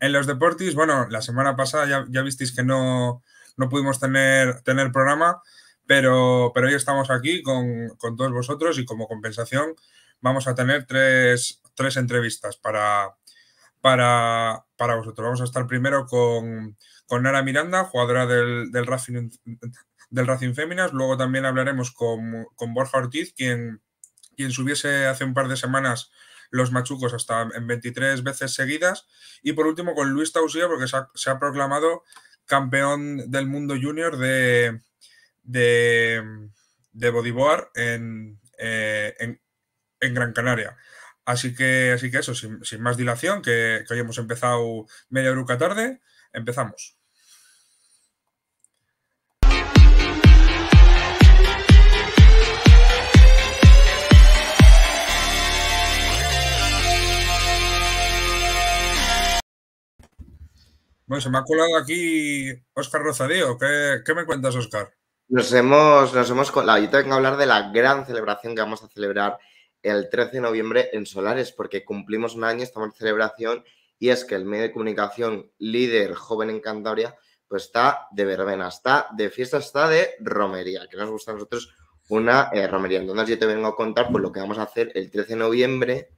en los deportes, bueno, la semana pasada ya, ya visteis que no, no pudimos tener, tener programa, pero, pero hoy estamos aquí con, con, todos vosotros y como compensación vamos a tener tres, tres entrevistas para, para, para, vosotros. Vamos a estar primero con, con Nara Miranda, jugadora del, del, Racing, del Racing Féminas. Luego también hablaremos con, con Borja Ortiz, quien, quien subiese hace un par de semanas los machucos hasta en 23 veces seguidas. Y por último con Luis Tausía, porque se ha, proclamado campeón del mundo junior de, de, bodyboard en, eh, en, en, Gran Canaria. Así que, así que eso, sin, sin más dilación, que, que, hoy hemos empezado media bruca tarde, empezamos. Bueno, se me ha colado aquí Óscar Rozadío. ¿Qué, ¿Qué, me cuentas, Óscar? Nos hemos, nos hemos colado. Yo tengo que hablar de la gran celebración que vamos a celebrar el 13 de noviembre en Solares, porque cumplimos un año, estamos en celebración, y es que el medio de comunicación líder joven en Cantabria, pues está de verbena, está de fiesta, está de romería, que nos gusta a nosotros una eh, romería. Entonces yo te vengo a contar pues, lo que vamos a hacer el 13 de noviembre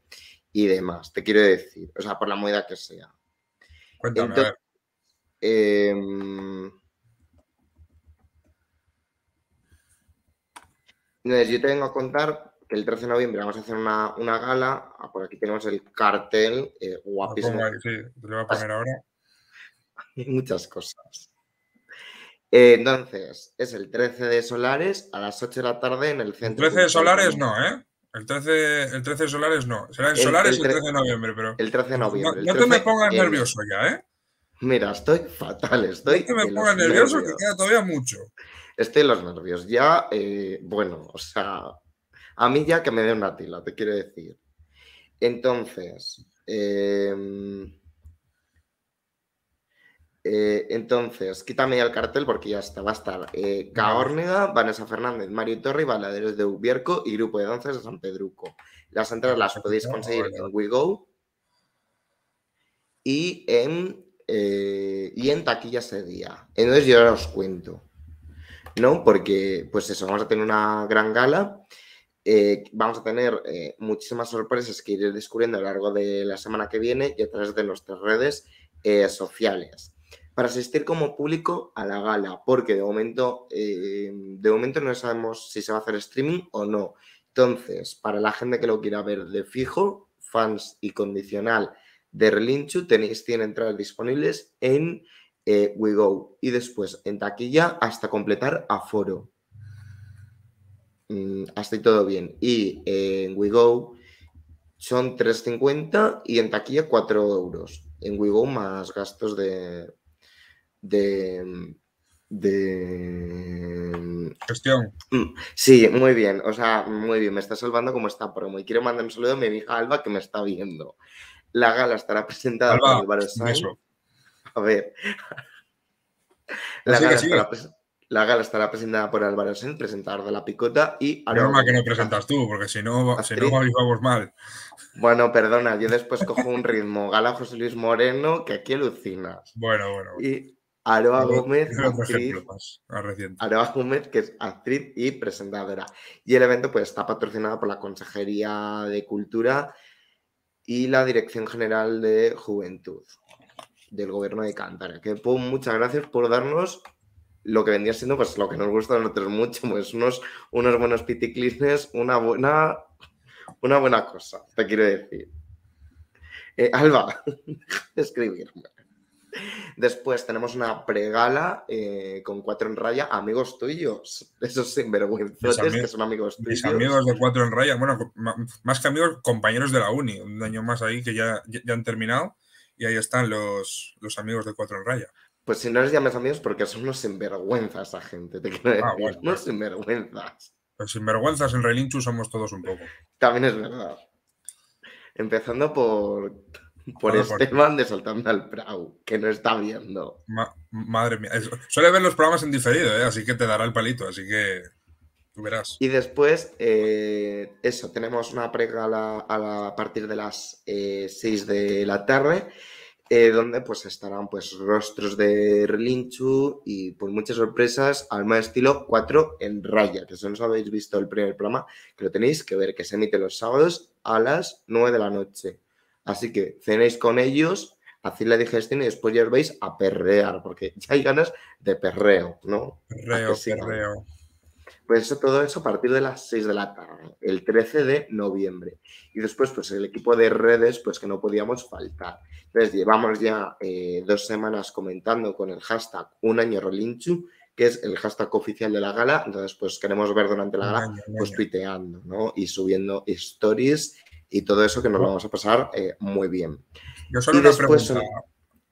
y demás, te quiero decir, o sea, por la moneda que sea. Cuéntame, Entonces, eh, yo te vengo a contar que el 13 de noviembre vamos a hacer una, una gala. Ah, por aquí tenemos el cartel eh, guapísimo. Ahí, sí, te lo voy a poner ahora. Hay muchas cosas. Eh, entonces, es el 13 de Solares a las 8 de la tarde en el centro. El 13 de Solares no, ¿eh? El 13, el 13 de Solares no. Será en Solares el, el, 13 de noviembre, pero. El 13 de noviembre. No, no te me pongas nervioso ya, ¿eh? Mira, estoy fatal, estoy. No me pongas nervioso nervios. que queda todavía mucho. Estoy en los nervios. Ya, eh, bueno, o sea, a mí ya que me dé una tila, te quiero decir. Entonces, eh, eh, entonces, quítame ya el cartel porque ya está, va a estar eh, Caórnega, Vanessa Fernández, Mario Torre y bailadores de Ubierco y grupo de danzas de San Pedruco. Las entradas las podéis conseguir en WeGo y en eh, y en taquilla ese día. Entonces yo ahora os cuento, ¿no? Porque, pues eso, vamos a tener una gran gala. Eh, vamos a tener eh, muchísimas sorpresas que iré descubriendo a lo largo de la semana que viene y a través de nuestras redes sociales. Para asistir como público a la gala, porque de momento, de momento no sabemos si se va a hacer streaming o no. Entonces, para la gente que lo quiera ver de fijo, fans y condicional de Relinchu tenéis 100 entradas disponibles en eh, WeGo y después en taquilla hasta completar aforo. Mm, hasta y todo bien. Y eh, en WeGo son 3,50 y en taquilla 4 euros. En WeGo más gastos de, de, de gestión. Mm, sí, muy bien. O sea, muy bien. Me está salvando como está promo. Y quiero mandar un saludo a mi hija Alba que me está viendo. La gala estará presentada Alba, por Álvaro Sainz. A ver. La, gala estará, pres- la gala estará presentada por Álvaro Sainz, presentador de La Picota, y Norma que no presentas tú, porque si no, si no vamos mal. Bueno, perdona, yo después cojo un ritmo. Gala José Luis Moreno, que aquí alucinas. Bueno, bueno. bueno. Y Aroa Gómez, actriz. más, más Gómez, que es actriz y presentadora. Y el evento pues, está patrocinado por la Consejería de Cultura y la Dirección General de Juventud del Gobierno de Cantabria. Que pues, muchas gracias por darnos lo que vendría siendo pues lo que nos gusta a nosotros mucho, pues unos, unos buenos piticlines, una buena, una buena cosa, te quiero decir. Eh, Alba, escribirme. Después tenemos una pregala eh, con cuatro en raya, amigos tuyos, esos sinvergüenzotes que son amigos tuyos. Mis amigos de cuatro en raya, bueno, más que amigos, compañeros de la uni, un año más ahí que ya, ya han terminado y ahí están los, los amigos de cuatro en raya. Pues si no les llames amigos, porque son unos sinvergüenzas esa gente, te quiero decir, Ah, bueno, unos bueno. sinvergüenzas. Los sinvergüenzas en Relinchu somos todos un poco. También es verdad. Empezando por, por por- Esteban de Saltando al Prau, que no está viendo. Ma- madre mía. Suele ver los programas en diferido, ¿eh? así que te dará el palito, así que tú verás. Y después, eh, eso, tenemos una pregala a, la- a partir de las eh, 6 de la tarde. eh, donde pues estarán pues rostros de Relinchu y pues muchas sorpresas al más estilo 4 en raya, que si no os habéis visto el primer programa, que lo tenéis que ver, que se emite los sábados a las 9 de la noche. Así que cenéis con ellos, hacéis la digestión y después ya os vais a perrear, porque ya hay ganas de perreo, ¿no? Perreo, perreo. Pues eso, todo eso a partir de las 6 de la tarde, el 13 de noviembre. Y después, pues el equipo de redes, pues que no podíamos faltar. Entonces, llevamos ya eh, dos semanas comentando con el hashtag Un año Rolinchu, que es el hashtag oficial de la gala. Entonces, pues queremos ver durante la gala, pues tuiteando, ¿no? Y subiendo stories y todo eso que nos lo vamos a pasar eh, muy bien. Yo solo una pregunta.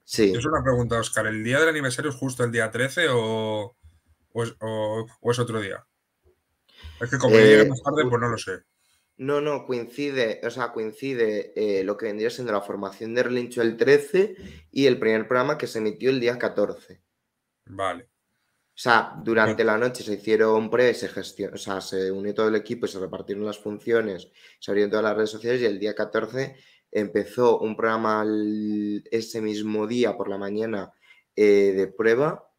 Sí. Yo solo una pregunta, Oscar. ¿El día del aniversario es justo el día 13 o, o es otro día? Es que como eh, más tarde, pues no lo sé. No, no, coincide, o sea, coincide eh, lo que vendría siendo la formación de Relincho el 13 y el primer programa que se emitió el día 14. Vale. O sea, durante la noche se hicieron pruebas, se gestionó, o sea, se unió todo el equipo y se repartieron las funciones, se abrieron todas las redes sociales y el día 14 empezó un programa ese mismo día por la mañana eh, de prueba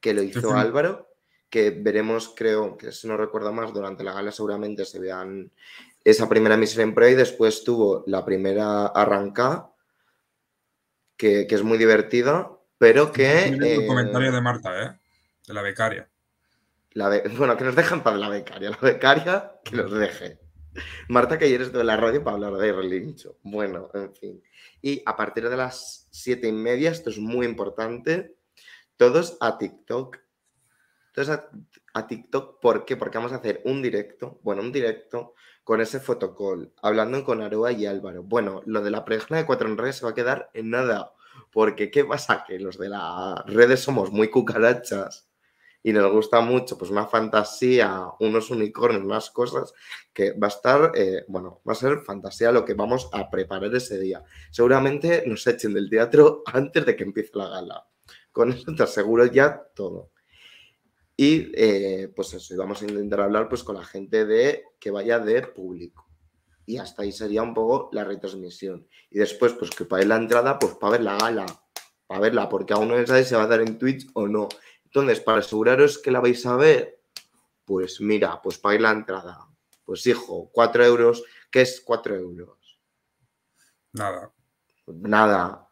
que lo hizo Álvaro que veremos, creo, que si no recuerdo más, durante la gala seguramente se vean esa primera misión en pre y después tuvo la primera arrancada, que, es muy divertida, pero que... el eh, comentario de Marta, ¿eh? De la becaria. Bueno, que nos dejan para la becaria. La becaria que nos deje. Marta, que ayer estuvo en la radio para hablar de relincho. Bueno, en fin. Y a partir de las siete y media, esto es muy importante, todos a TikTok entonces, a, TikTok, ¿por qué? Porque vamos a hacer un directo, bueno, un directo con ese fotocall, hablando con Aroa y Álvaro. Bueno, lo de la página de cuatro en redes se va a quedar en nada, porque ¿qué pasa? Que los de las redes somos muy cucarachas y nos gusta mucho, pues una fantasía, unos unicornios, unas cosas, que va a estar, eh, bueno, va a ser fantasía lo que vamos a preparar ese día. Seguramente nos echen del teatro antes de que empiece la gala. Con eso te aseguro ya todo. Y eh, pues eso, vamos a intentar hablar pues con la gente de que vaya de público. Y hasta ahí sería un poco la retransmisión. Y después, pues que para la entrada, pues para ver la gala, para verla, porque aún no sabe si se va a dar en Twitch o no. Entonces, para aseguraros que la vais a ver, pues mira, pues para la entrada. Pues hijo, cuatro euros, ¿qué es cuatro euros? Nada. Nada.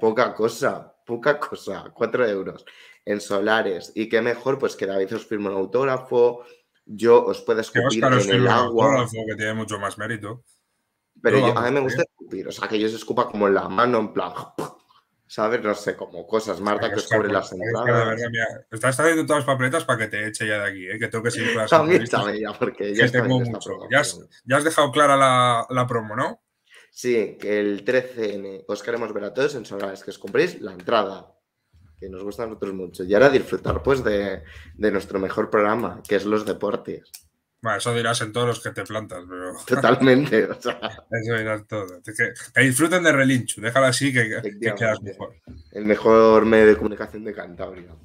Poca cosa, poca cosa, cuatro euros en solares. Y qué mejor, pues que David os firme un autógrafo, yo os pueda escupir en el agua. que tiene mucho más mérito. Pero, a mí me gusta escupir, o sea, que yo se escupa como en la mano, en plan, ¿sabes? No sé, como cosas, Marta, que, sobre las entradas. estás haciendo todas las papeletas para que te eche ya de aquí, ¿eh? que tengo que seguir las ya, porque ya, tengo mucho. Ya has, dejado clara la, la, promo, ¿no? Sí, que el 13N os queremos ver a todos en Solares, que os compréis la entrada que nos gusta a nosotros mucho. Y ahora disfrutar pues de, nuestro mejor programa, que es los deportes. Bueno, eso dirás en todos los que te plantas, pero... Totalmente, Eso dirás todo. Que, disfruten de Relinchu, déjalo así que, quedas mejor. El mejor medio de comunicación de Cantabria.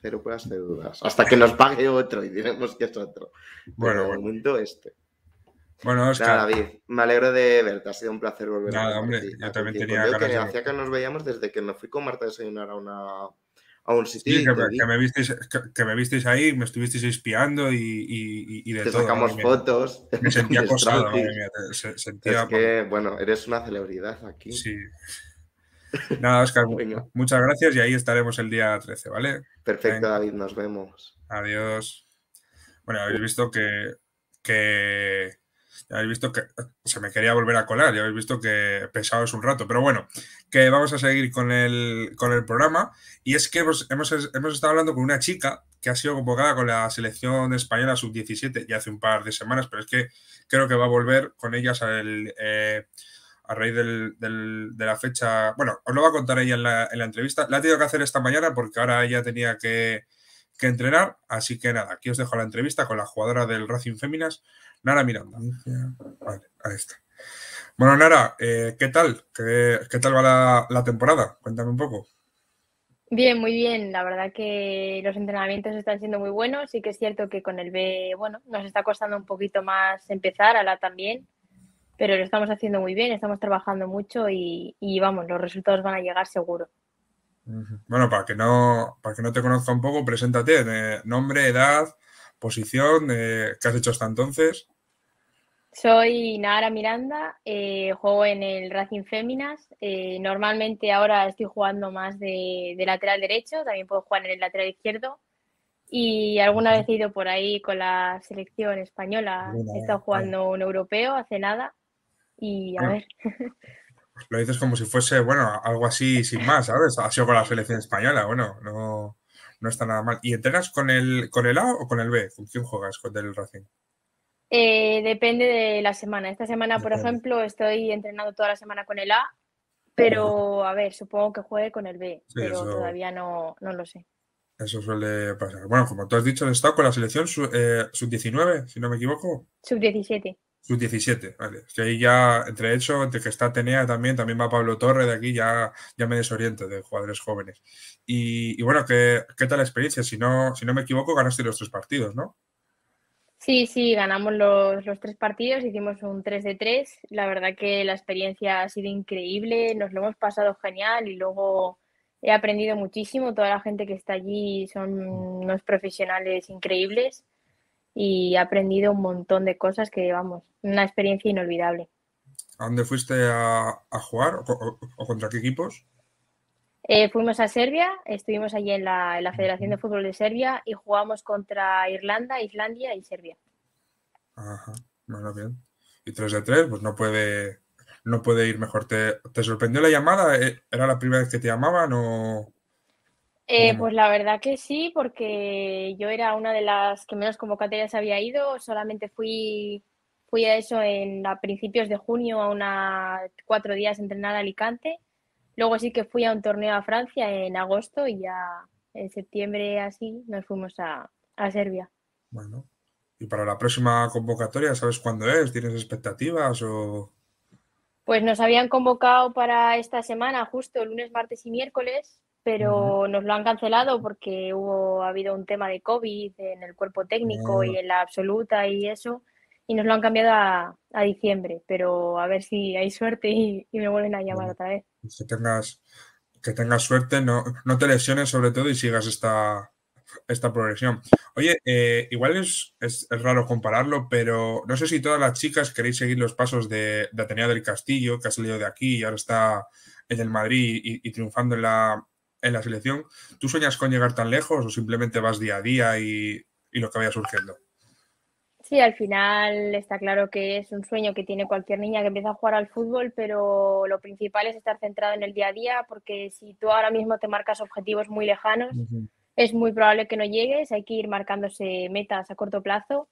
Cero pruebas de dudas. Hasta que nos pague otro y diremos que es otro. Bueno, bueno. momento este. Bueno, Oscar. David, me alegro de verte, ha sido un placer volver Nada, a hombre, yo también tenía ganas que hacía que nos veíamos desde que me fui con Marta a desayunar a una a un sitio. Sí, que, me, visteis, que, me visteis ahí, me estuvisteis espiando y, y, y de Te todo. sacamos fotos. Me sentía acosado, sentía, es que, bueno, eres una celebridad aquí. Sí. Nada, Oscar, muchas gracias y ahí estaremos el día 13, ¿vale? Perfecto, David, nos vemos. Adiós. Bueno, habéis visto que, que ya habéis visto que se me quería volver a colar, ya habéis visto que pesado es un rato, pero bueno, que vamos a seguir con el, con el programa. Y es que hemos, hemos, estado hablando con una chica que ha sido convocada con la selección española sub-17 ya hace un par de semanas, pero es que creo que va a volver con ellas eh, a raíz de la fecha. Bueno, os lo va a contar ella en la, en la entrevista. La ha tenido que hacer esta mañana porque ahora ella tenía que, que entrenar. Así que nada, aquí os dejo la entrevista con la jugadora del Racing Féminas, Nara Miranda. Vale, ahí está. Bueno, Nara, eh, ¿qué tal? ¿Qué, tal va la, temporada? Cuéntame un poco. Bien, muy bien. La verdad que los entrenamientos están siendo muy buenos. Sí que es cierto que con el B, bueno, nos está costando un poquito más empezar, ahora también. pero lo estamos haciendo muy bien, estamos trabajando mucho y, vamos, los resultados van a llegar seguro. Bueno, para que no, para que no te conozca un poco, preséntate, de nombre, edad, posición, ¿qué has hecho hasta entonces? Soy Nara Miranda, eh, juego en el Racing Féminas. Eh, normalmente ahora estoy jugando más de, lateral derecho, también puedo jugar en el lateral izquierdo. Y alguna vez he ido por ahí con la selección española. he estado jugando un europeo hace nada. Y a ver. Lo dices como si fuese, bueno, algo así sin más, ¿sabes? Ha sido con la selección española, bueno, no, no está nada mal. ¿Y entrenas con el, con el A o con el B? ¿Con quién juegas con el Racing? Eh, depende de la semana. Esta semana, por ejemplo, estoy entrenando toda la semana con el A, pero a ver, supongo que juegue con el B, pero todavía no, lo sé. Eso suele pasar. Bueno, como tú has dicho, has estado con la selección sub-19, eh, si no me equivoco. Sub-17. Sub-17, vale. Que ahí ya, entre hecho, entre que está Tenea también, también va Pablo Torre de aquí, ya, ya me desoriento de jugadores jóvenes. Y, bueno, ¿qué, ¿qué, tal la experiencia? Si no, si no me equivoco, ganaste los tres partidos, ¿no? Sí, sí, ganamos los, tres partidos, hicimos un 3 de 3. La verdad que la experiencia ha sido increíble, nos lo hemos pasado genial y luego he aprendido muchísimo. Toda la gente que está allí son unos profesionales increíbles y he aprendido un montón de cosas que, vamos, una experiencia inolvidable. ¿A dónde fuiste a, jugar o contra qué equipos? Eh, fuimos a Serbia, estuvimos allí en la, Federación de Fútbol de Serbia y jugamos contra Irlanda, Islandia y Serbia. Ajá, bueno, bien. Y 3 de 3, pues no puede, no puede ir mejor. ¿Te, sorprendió la llamada? Eh, ¿Era la primera vez que te llamaban o...? Eh, pues la verdad que sí, porque yo era una de las que menos convocatorias había ido. Solamente fui, fui a eso en, a principios de junio, a una cuatro días entrenar a Alicante Luego sí que fui a un torneo a Francia en agosto y ya en septiembre así nos fuimos a, Serbia. Bueno, y para la próxima convocatoria, ¿sabes cuándo es? ¿Tienes expectativas o...? Pues nos habían convocado para esta semana, justo lunes, martes y miércoles, pero nos lo han cancelado porque hubo ha habido un tema de COVID en el cuerpo técnico y ah. en la absoluta y eso y nos lo han cambiado a, diciembre, pero a ver si hay suerte y, me vuelven a llamar otra vez. Que tengas, que tengas suerte, no, no te lesiones sobre todo y sigas esta, esta progresión. Oye, eh, igual es, es, raro compararlo, pero no sé si todas las chicas queréis seguir los pasos de, de Atenea del Castillo, que ha salido de aquí y ahora está en el Madrid y, triunfando en la, en la selección. ¿Tú sueñas con llegar tan lejos o simplemente vas día a día y, y lo que vaya surgiendo? Sí, al final está claro que es un sueño que tiene cualquier niña que empieza a jugar al fútbol, pero lo principal es estar centrado en el día a día, porque si tú ahora mismo te marcas objetivos muy lejanos, es muy probable que no llegues, hay que ir marcándose metas a corto plazo.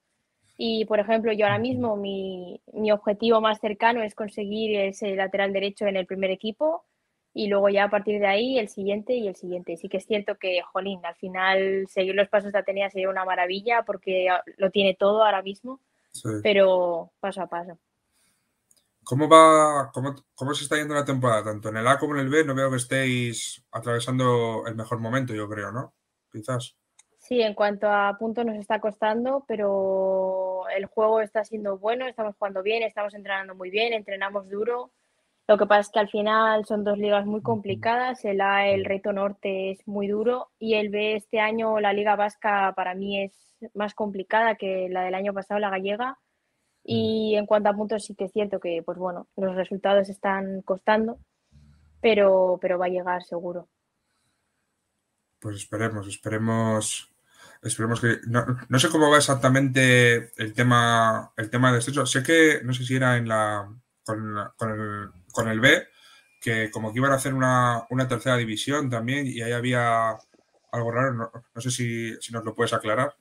Y, por ejemplo, yo ahora mismo mi, mi objetivo más cercano es conseguir ese lateral derecho en el primer equipo y luego ya a partir de ahí el siguiente y el siguiente. Sí que es cierto que, jolín, al final seguir los pasos de Atenea sería una maravilla porque lo tiene todo ahora mismo, pero paso a paso. ¿Cómo va, cómo, cómo, se está yendo la temporada? Tanto en el A como en el B, no veo que estéis atravesando el mejor momento, yo creo, ¿no? Quizás. Sí, en cuanto a puntos nos está costando, pero el juego está siendo bueno, estamos jugando bien, estamos entrenando muy bien, entrenamos duro lo que pasa es que al final son dos ligas muy complicadas. El A, el reto norte es muy duro y el B, este año la liga vasca para mí es más complicada que la del año pasado, la gallega. Y en cuanto a puntos sí que es cierto que, pues bueno, los resultados están costando, pero, pero va a llegar seguro. Pues esperemos, esperemos, esperemos que. No, sé cómo va exactamente el tema, el tema de esto. Sé que, no sé si era en la. Con, con el, con el B, que como que iban a hacer una, tercera división también y ahí había algo raro, no, sé si, nos lo puedes aclarar.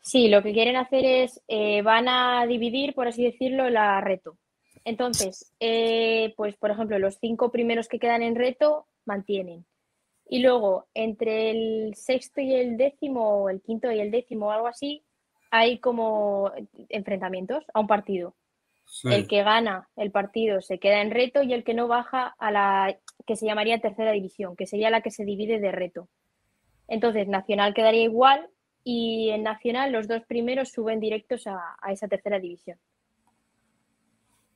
Sí, lo que quieren hacer es, eh, van a dividir, por así decirlo, la reto. Entonces, eh, pues por ejemplo, los cinco primeros que quedan en reto mantienen. Y luego, entre el sexto y el décimo, o el quinto y el décimo, o algo así, hay como enfrentamientos a un partido. El que gana el partido se queda en reto y el que no baja a la que se llamaría tercera división, que sería la que se divide de reto. Entonces, Nacional quedaría igual y en Nacional los dos primeros suben directos a, esa tercera división.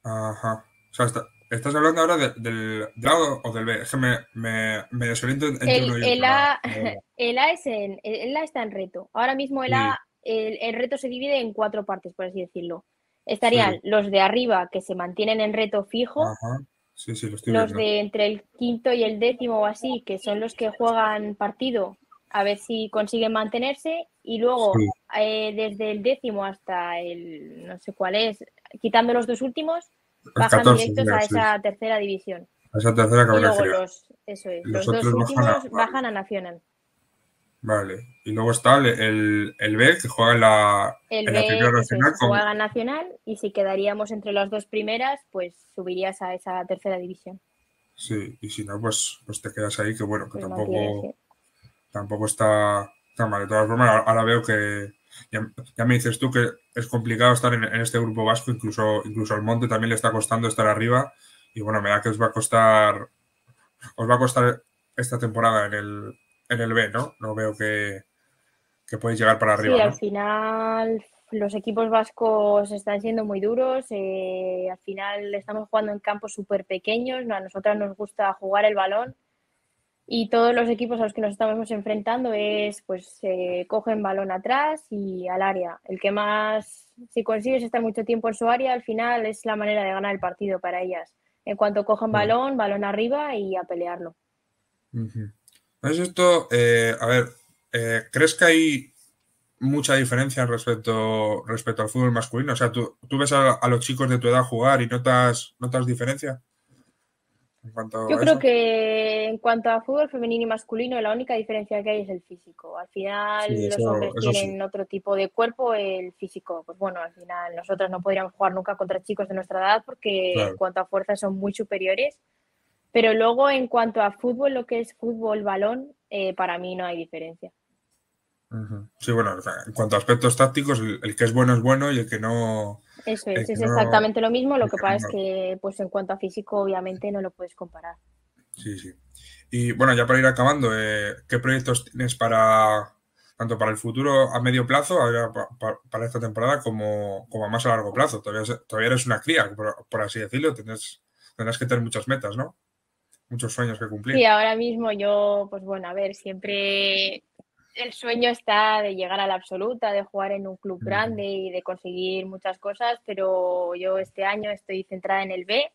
Ajá. O sea, estás hablando ahora del lado o del B. Es que me, me, me desoriento entre el, uno y el A, el A, es en, el A está en reto. Ahora mismo el A, el, el, reto se divide en cuatro partes, por así decirlo. Estarían los de arriba que se mantienen en reto fijo. Ajá. Sí, sí, los viendo. de entre el quinto y el décimo o así, que son los que juegan partido a ver si consiguen mantenerse y luego Sí. eh, desde el décimo hasta el no sé cuál es, quitando los dos últimos, El bajan 14, directos a sí. esa tercera división. A Esa tercera Y categoría. luego los, eso es, Los los, dos otros bajan a- últimos bajan a Nacional. Vale. Y luego está el, el, el B, que juega en la, El en la B primera eso es, nacional con, juega Nacional y si quedaríamos entre las dos primeras, pues subirías a esa tercera división. Sí, y si no, pues, pues te quedas ahí, que bueno, que Pues tampoco, tampoco está tan mal. De todas formas, ahora- ahora veo que ya, ya me dices tú que es complicado estar en, en este grupo vasco, incluso, incluso al Monte también le está costando estar arriba. Y bueno, me da que os va a costar, os va a costar esta temporada en el, en el B, ¿no? No veo que, que podéis llegar para arriba, Sí, al final los equipos vascos están siendo muy duros. eh, al final estamos jugando en campos súper pequeños. A nosotras nos gusta jugar el balón y todos los equipos a los que nos estamos enfrentando es, pues, eh, cogen balón atrás y al área. El que más, si consigues estar mucho tiempo en su área, al final es la manera de ganar el partido para ellas. En cuanto cogen Claro. balón, balón arriba y a pelearlo. ¿Es esto? eh, a ver, eh, ¿crees que hay mucha diferencia respecto, respecto al fútbol masculino? O sea, ¿tú, tú ves a, a los chicos de tu edad jugar y notas, notas diferencia? Yo creo que en cuanto a fútbol femenino y masculino, la única diferencia que hay es el físico. Al final Sí, los eso- hombres eso sí. tienen otro tipo de cuerpo, el físico, pues bueno, al final nosotros no podríamos jugar nunca contra chicos de nuestra edad porque Claro. en cuanto a fuerza son muy superiores. Pero luego en cuanto a fútbol, lo que es fútbol, balón, eh, para mí no hay diferencia. Sí, bueno, en cuanto a aspectos tácticos, el, el que es bueno es bueno y el que no. Eso es, es no- exactamente lo mismo. Lo que que pasa es que, pues en cuanto a físico, obviamente no lo puedes comparar. Sí, sí. Y bueno, ya para ir acabando, eh, ¿qué proyectos tienes para tanto para el futuro a medio plazo, ahora pa- pa- para esta temporada, como, como a más a largo plazo? Todavía, todavía eres una cría, por, por así decirlo, tendrás, tendrás que tener muchas metas, ¿no? Muchos sueños que cumplir. Sí, ahora mismo yo, pues bueno, a ver, siempre el sueño está de llegar a la absoluta, de jugar en un club grande y de conseguir muchas cosas, pero yo este año estoy centrada en el B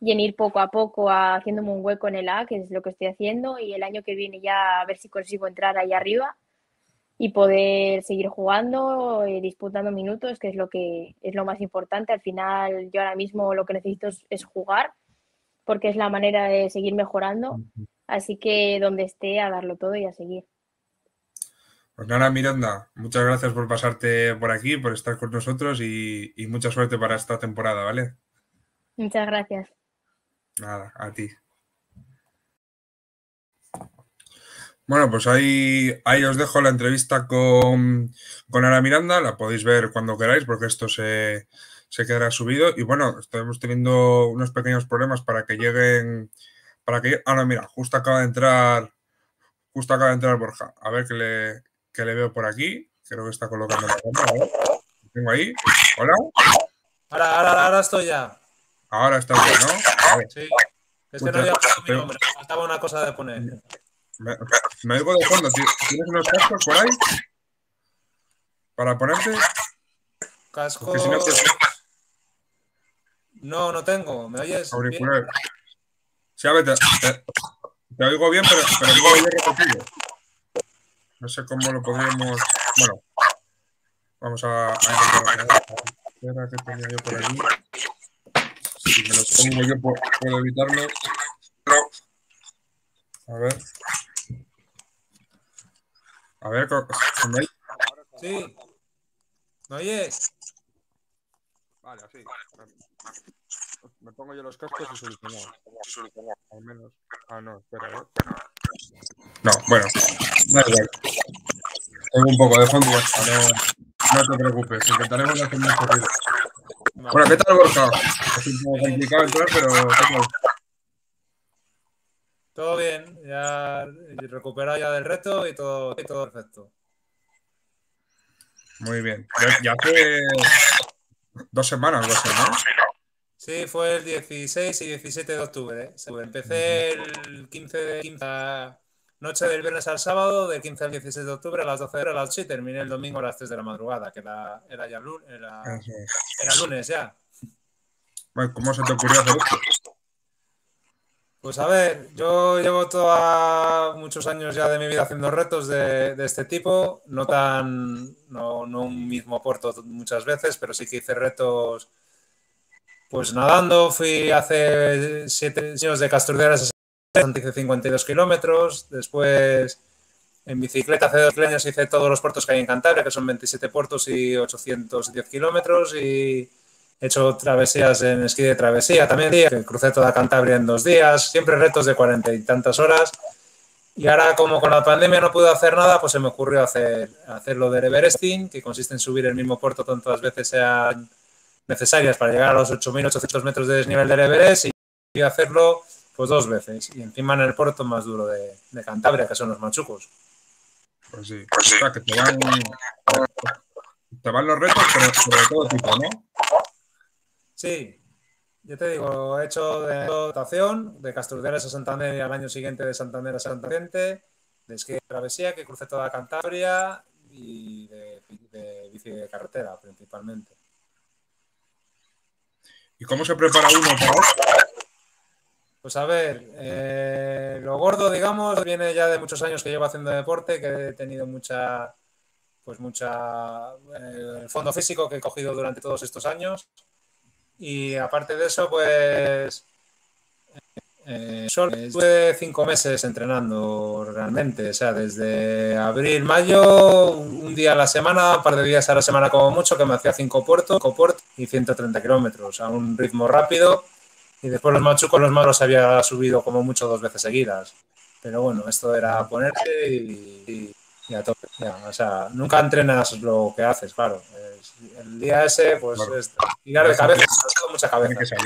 y en ir poco a poco a- haciéndome un hueco en el A, que es lo que estoy haciendo, y el año que viene ya a ver si consigo entrar ahí arriba y poder seguir jugando, eh, disputando minutos, que es lo que es lo más importante. Al final, yo ahora mismo lo que necesito es, es jugar, porque es la manera de seguir mejorando. Así que donde esté, a darlo todo y a seguir. Pues nada, Miranda, muchas gracias por pasarte por aquí, por estar con nosotros y, y mucha suerte para esta temporada, ¿vale? Muchas gracias. Nada, a ti. Bueno, pues ahí, ahí os dejo la entrevista con, con Ana Miranda, la podéis ver cuando queráis porque esto se, se quedará subido y bueno, estamos teniendo unos pequeños problemas para que lleguen, para que, ah no, mira, justo acaba de entrar, justo acaba de entrar Borja, a ver que le, que le veo por aquí, creo que está colocando la cámara, lo tengo ahí, hola, Ahora, ahora, ahora estoy ya. ahora está bien, ¿no? Sí. Es que no había puesto mi nombre. Faltaba una cosa de poner. Me, me oigo de fondo. ¿Ti- ¿Tienes unos cascos por ahí? ¿Para ponerte? Casco. Porque si no, pues- No, no tengo. ¿Me oyes? bien? Auricular. Sí, a ver, te, te- te oigo bien, pero, pero no oigo repetido. No sé cómo lo podríamos. Bueno, vamos a. Espera, que tenía yo por aquí. Si me los pongo yo, pu- puedo evitarlo. A ver. A ver, co- ¿se me oye? Sí. ¿Me oyes? Vale, así. Me pongo yo los cascos y solucionamos. Al menos. Ah, no, espera, ¿eh? No, bueno. Da igual. Tengo un poco de fondo No, no te preocupes. Intentaremos hacer ruido. Vale. Bueno, ¿qué tal, Borja? Es un poco complicado entrar, pero. Todo bien. Ya recuperado ya del reto y todo, y todo perfecto. Muy bien. Ya, hace dos semanas así, ¿no? Sí, fue el 16 y 17 de octubre. ¿eh? Empecé el 15 de 15 noche del viernes al sábado, del 15 al 16 de octubre a las 12 de la noche y terminé el domingo a las 3 de la madrugada, que era, era ya lunes, era, era lunes ya. ¿Cómo se te ocurrió hacer esto? Pues a ver, yo llevo toda, muchos años ya de mi vida haciendo retos de, de este tipo, no tan, no, no, un mismo puerto muchas veces, pero sí que hice retos, pues nadando, fui hace siete años de Casturderas hice 52 kilómetros, después en bicicleta hace dos años hice todos los puertos que hay en Cantabria, que son 27 puertos y 810 kilómetros y He hecho travesías en esquí de travesía también, que crucé toda Cantabria en dos días, siempre retos de cuarenta y tantas horas. Y ahora, como con la pandemia no pude hacer nada, pues se me ocurrió hacer, hacer lo del Everesting, que consiste en subir el mismo puerto tantas veces sean necesarias para llegar a los 8.800 metros de desnivel del Everest y hacerlo pues dos veces. Y encima en el puerto más duro de, de Cantabria, que son los machucos. Pues sí, pues o sea, que te van, te van los retos, pero sobre todo tipo, ¿no? Sí, yo te digo, he hecho de dotación, de Casturderas a Santander y al año siguiente de Santander a Santander, de esquí de travesía, que crucé toda Cantabria y de, bici de carretera principalmente. ¿Y cómo se prepara uno para? Pues a ver, eh, lo gordo, digamos, viene ya de muchos años que llevo haciendo deporte, que he tenido mucha, pues mucha, eh, el fondo físico que he cogido durante todos estos años y aparte de eso, pues eh, solo estuve cinco meses entrenando realmente, o sea, desde abril, mayo, un día a la semana, un par de días a la semana como mucho, que me hacía cinco puertos, cinco puertos y 130 kilómetros a un ritmo rápido. Y después los machucos, los malos había subido como mucho dos veces seguidas. Pero bueno, esto era ponerte y, y, a tope. o sea, nunca entrenas lo que haces, claro el día ese, pues es tirar de cabeza, mucha cabeza.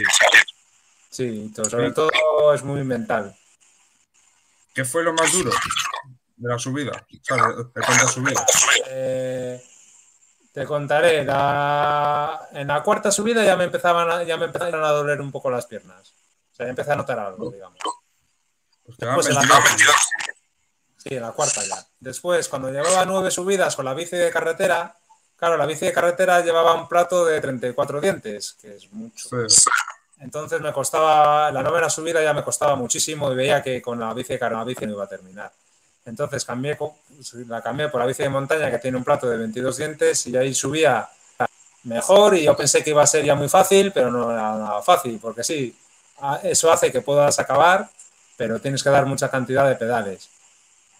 Sí, sobre todo es muy mental. ¿Qué fue lo más duro de la subida? subida? Eh, te contaré. en la cuarta subida ya me empezaban a, ya me empezaron a doler un poco las piernas. O sea, ya empecé a notar algo, digamos. Pues en la, sí, en la cuarta ya. Después, cuando llevaba nueve subidas con la bici de carretera, Claro, la bici de carretera llevaba un plato de 34 dientes, que es mucho. Entonces me costaba, la novena subida ya me costaba muchísimo y veía que con la bici de carretera la bici no iba a terminar. Entonces cambié, la cambié por la bici de montaña que tiene un plato de 22 dientes y ahí subía mejor y yo pensé que iba a ser ya muy fácil, pero no era nada fácil, porque sí, eso hace que puedas acabar, pero tienes que dar mucha cantidad de pedales.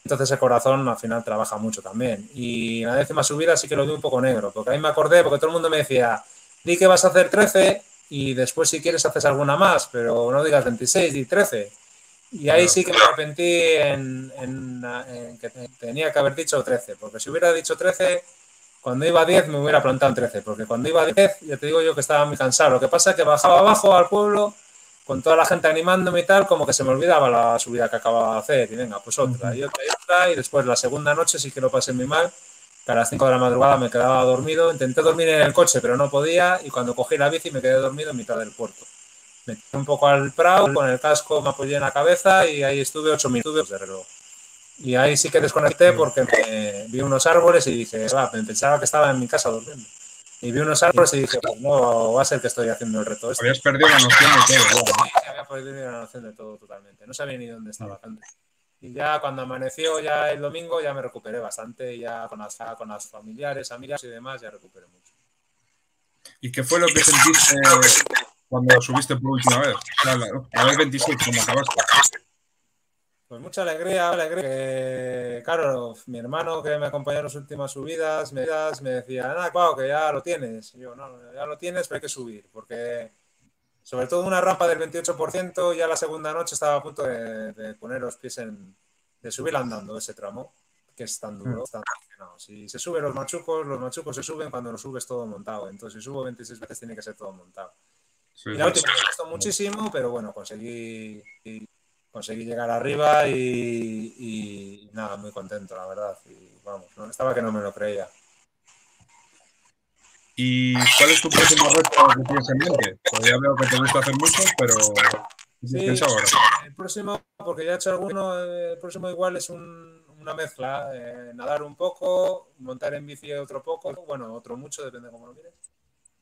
Entonces el corazón al final trabaja mucho también. Y la décima subida sí que lo vi un poco negro, porque ahí me acordé, porque todo el mundo me decía, di que vas a hacer 13 y después si quieres haces alguna más, pero no digas 26, di 13. Y ahí sí que me arrepentí en, que tenía que haber dicho 13, porque si hubiera dicho 13, cuando iba a 10 me hubiera plantado en 13, porque cuando iba a 10 ya te digo yo que estaba muy cansado. Lo que pasa es que bajaba abajo al pueblo con toda la gente animándome y tal, como que se me olvidaba la subida que acababa de hacer. Y venga, pues otra, y otra, y otra. Y después la segunda noche sí que lo pasé muy mal. Que a las 5 de la madrugada me quedaba dormido. Intenté dormir en el coche, pero no podía. Y cuando cogí la bici me quedé dormido en mitad del puerto. Me tiré un poco al prado, con el casco me apoyé en la cabeza y ahí estuve 8 minutos de reloj. Y ahí sí que desconecté porque vi unos árboles y dije, va, pensaba que estaba en mi casa durmiendo. Y vi unos árboles y dije, pues no va a ser que estoy haciendo el reto. Este. Habías perdido la noción de todo. Sí, había perdido la noción de todo totalmente. No sabía ni dónde estaba antes. Y ya cuando amaneció ya el domingo ya me recuperé bastante, ya con las, con las familiares, amigas y demás ya recuperé mucho. ¿Y qué fue lo que sentiste cuando subiste por última vez? A ver 26, cuando acabaste. Pues mucha alegría, alegría. claro, mi hermano que me acompañó en las últimas subidas me, me decía, ah, claro, que ya lo tienes. yo, no, ya lo tienes, pero hay que subir, porque sobre todo una rampa del 28%, ya la segunda noche estaba a punto de, poner los pies en, de subir andando ese tramo, que es tan duro. Mm. si se suben los machucos, los machucos se suben cuando lo subes todo montado. Entonces, si subo 26 veces, tiene que ser todo montado. y la última me costó muchísimo, pero bueno, conseguí conseguí llegar arriba y, nada, muy contento, la verdad. Y vamos, no, estaba que no me lo creía. ¿Y cuál es tu próximo reto que tienes en mente? Pues ya veo que te gusta hacer mucho, pero sí, El próximo, porque ya he hecho alguno, el próximo igual es una mezcla, eh, nadar un poco, montar en bici otro poco, bueno, otro mucho, depende de cómo lo mires.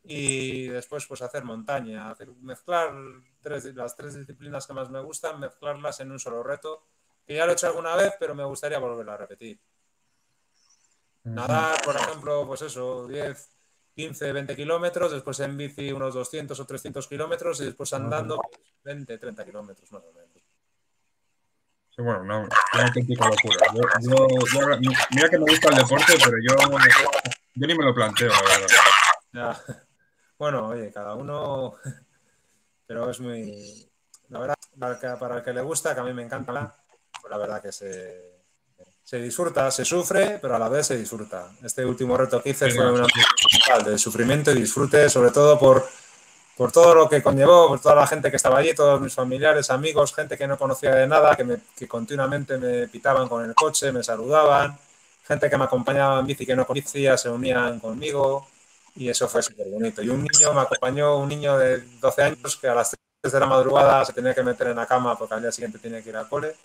Y después pues hacer montaña, hacer, mezclar tres, las tres disciplinas que más me gustan, mezclarlas en un solo reto, que ya lo he hecho alguna vez, pero me gustaría volverlo a repetir. Nadar, por ejemplo, pues eso, 10, 15, 20 kilómetros, después en bici unos 200 o 300 kilómetros y después andando 20, 30 kilómetros más o menos. Sí, bueno, una, una auténtica locura. Yo, mira que me gusta el deporte, pero yo, yo ni me lo planteo, la verdad. Bueno, oye, cada uno, pero es muy, la verdad, para el que, le gusta, que a mí me encanta, pues la verdad que se, se disfruta, se sufre, pero a la vez se disfruta. Este último reto que hice fue una de sufrimiento y disfrute, sobre todo por, por todo lo que conllevó, por toda la gente que estaba allí, todos mis familiares, amigos, gente que no conocía de nada, que, me, que continuamente me pitaban con el coche, me saludaban, gente que me acompañaba en bici que no conocía, se unían conmigo y eso fue súper bonito. Y un niño me acompañó, un niño de 12 años que a las 3 de la madrugada se tenía que meter en la cama porque al día siguiente tenía que ir al cole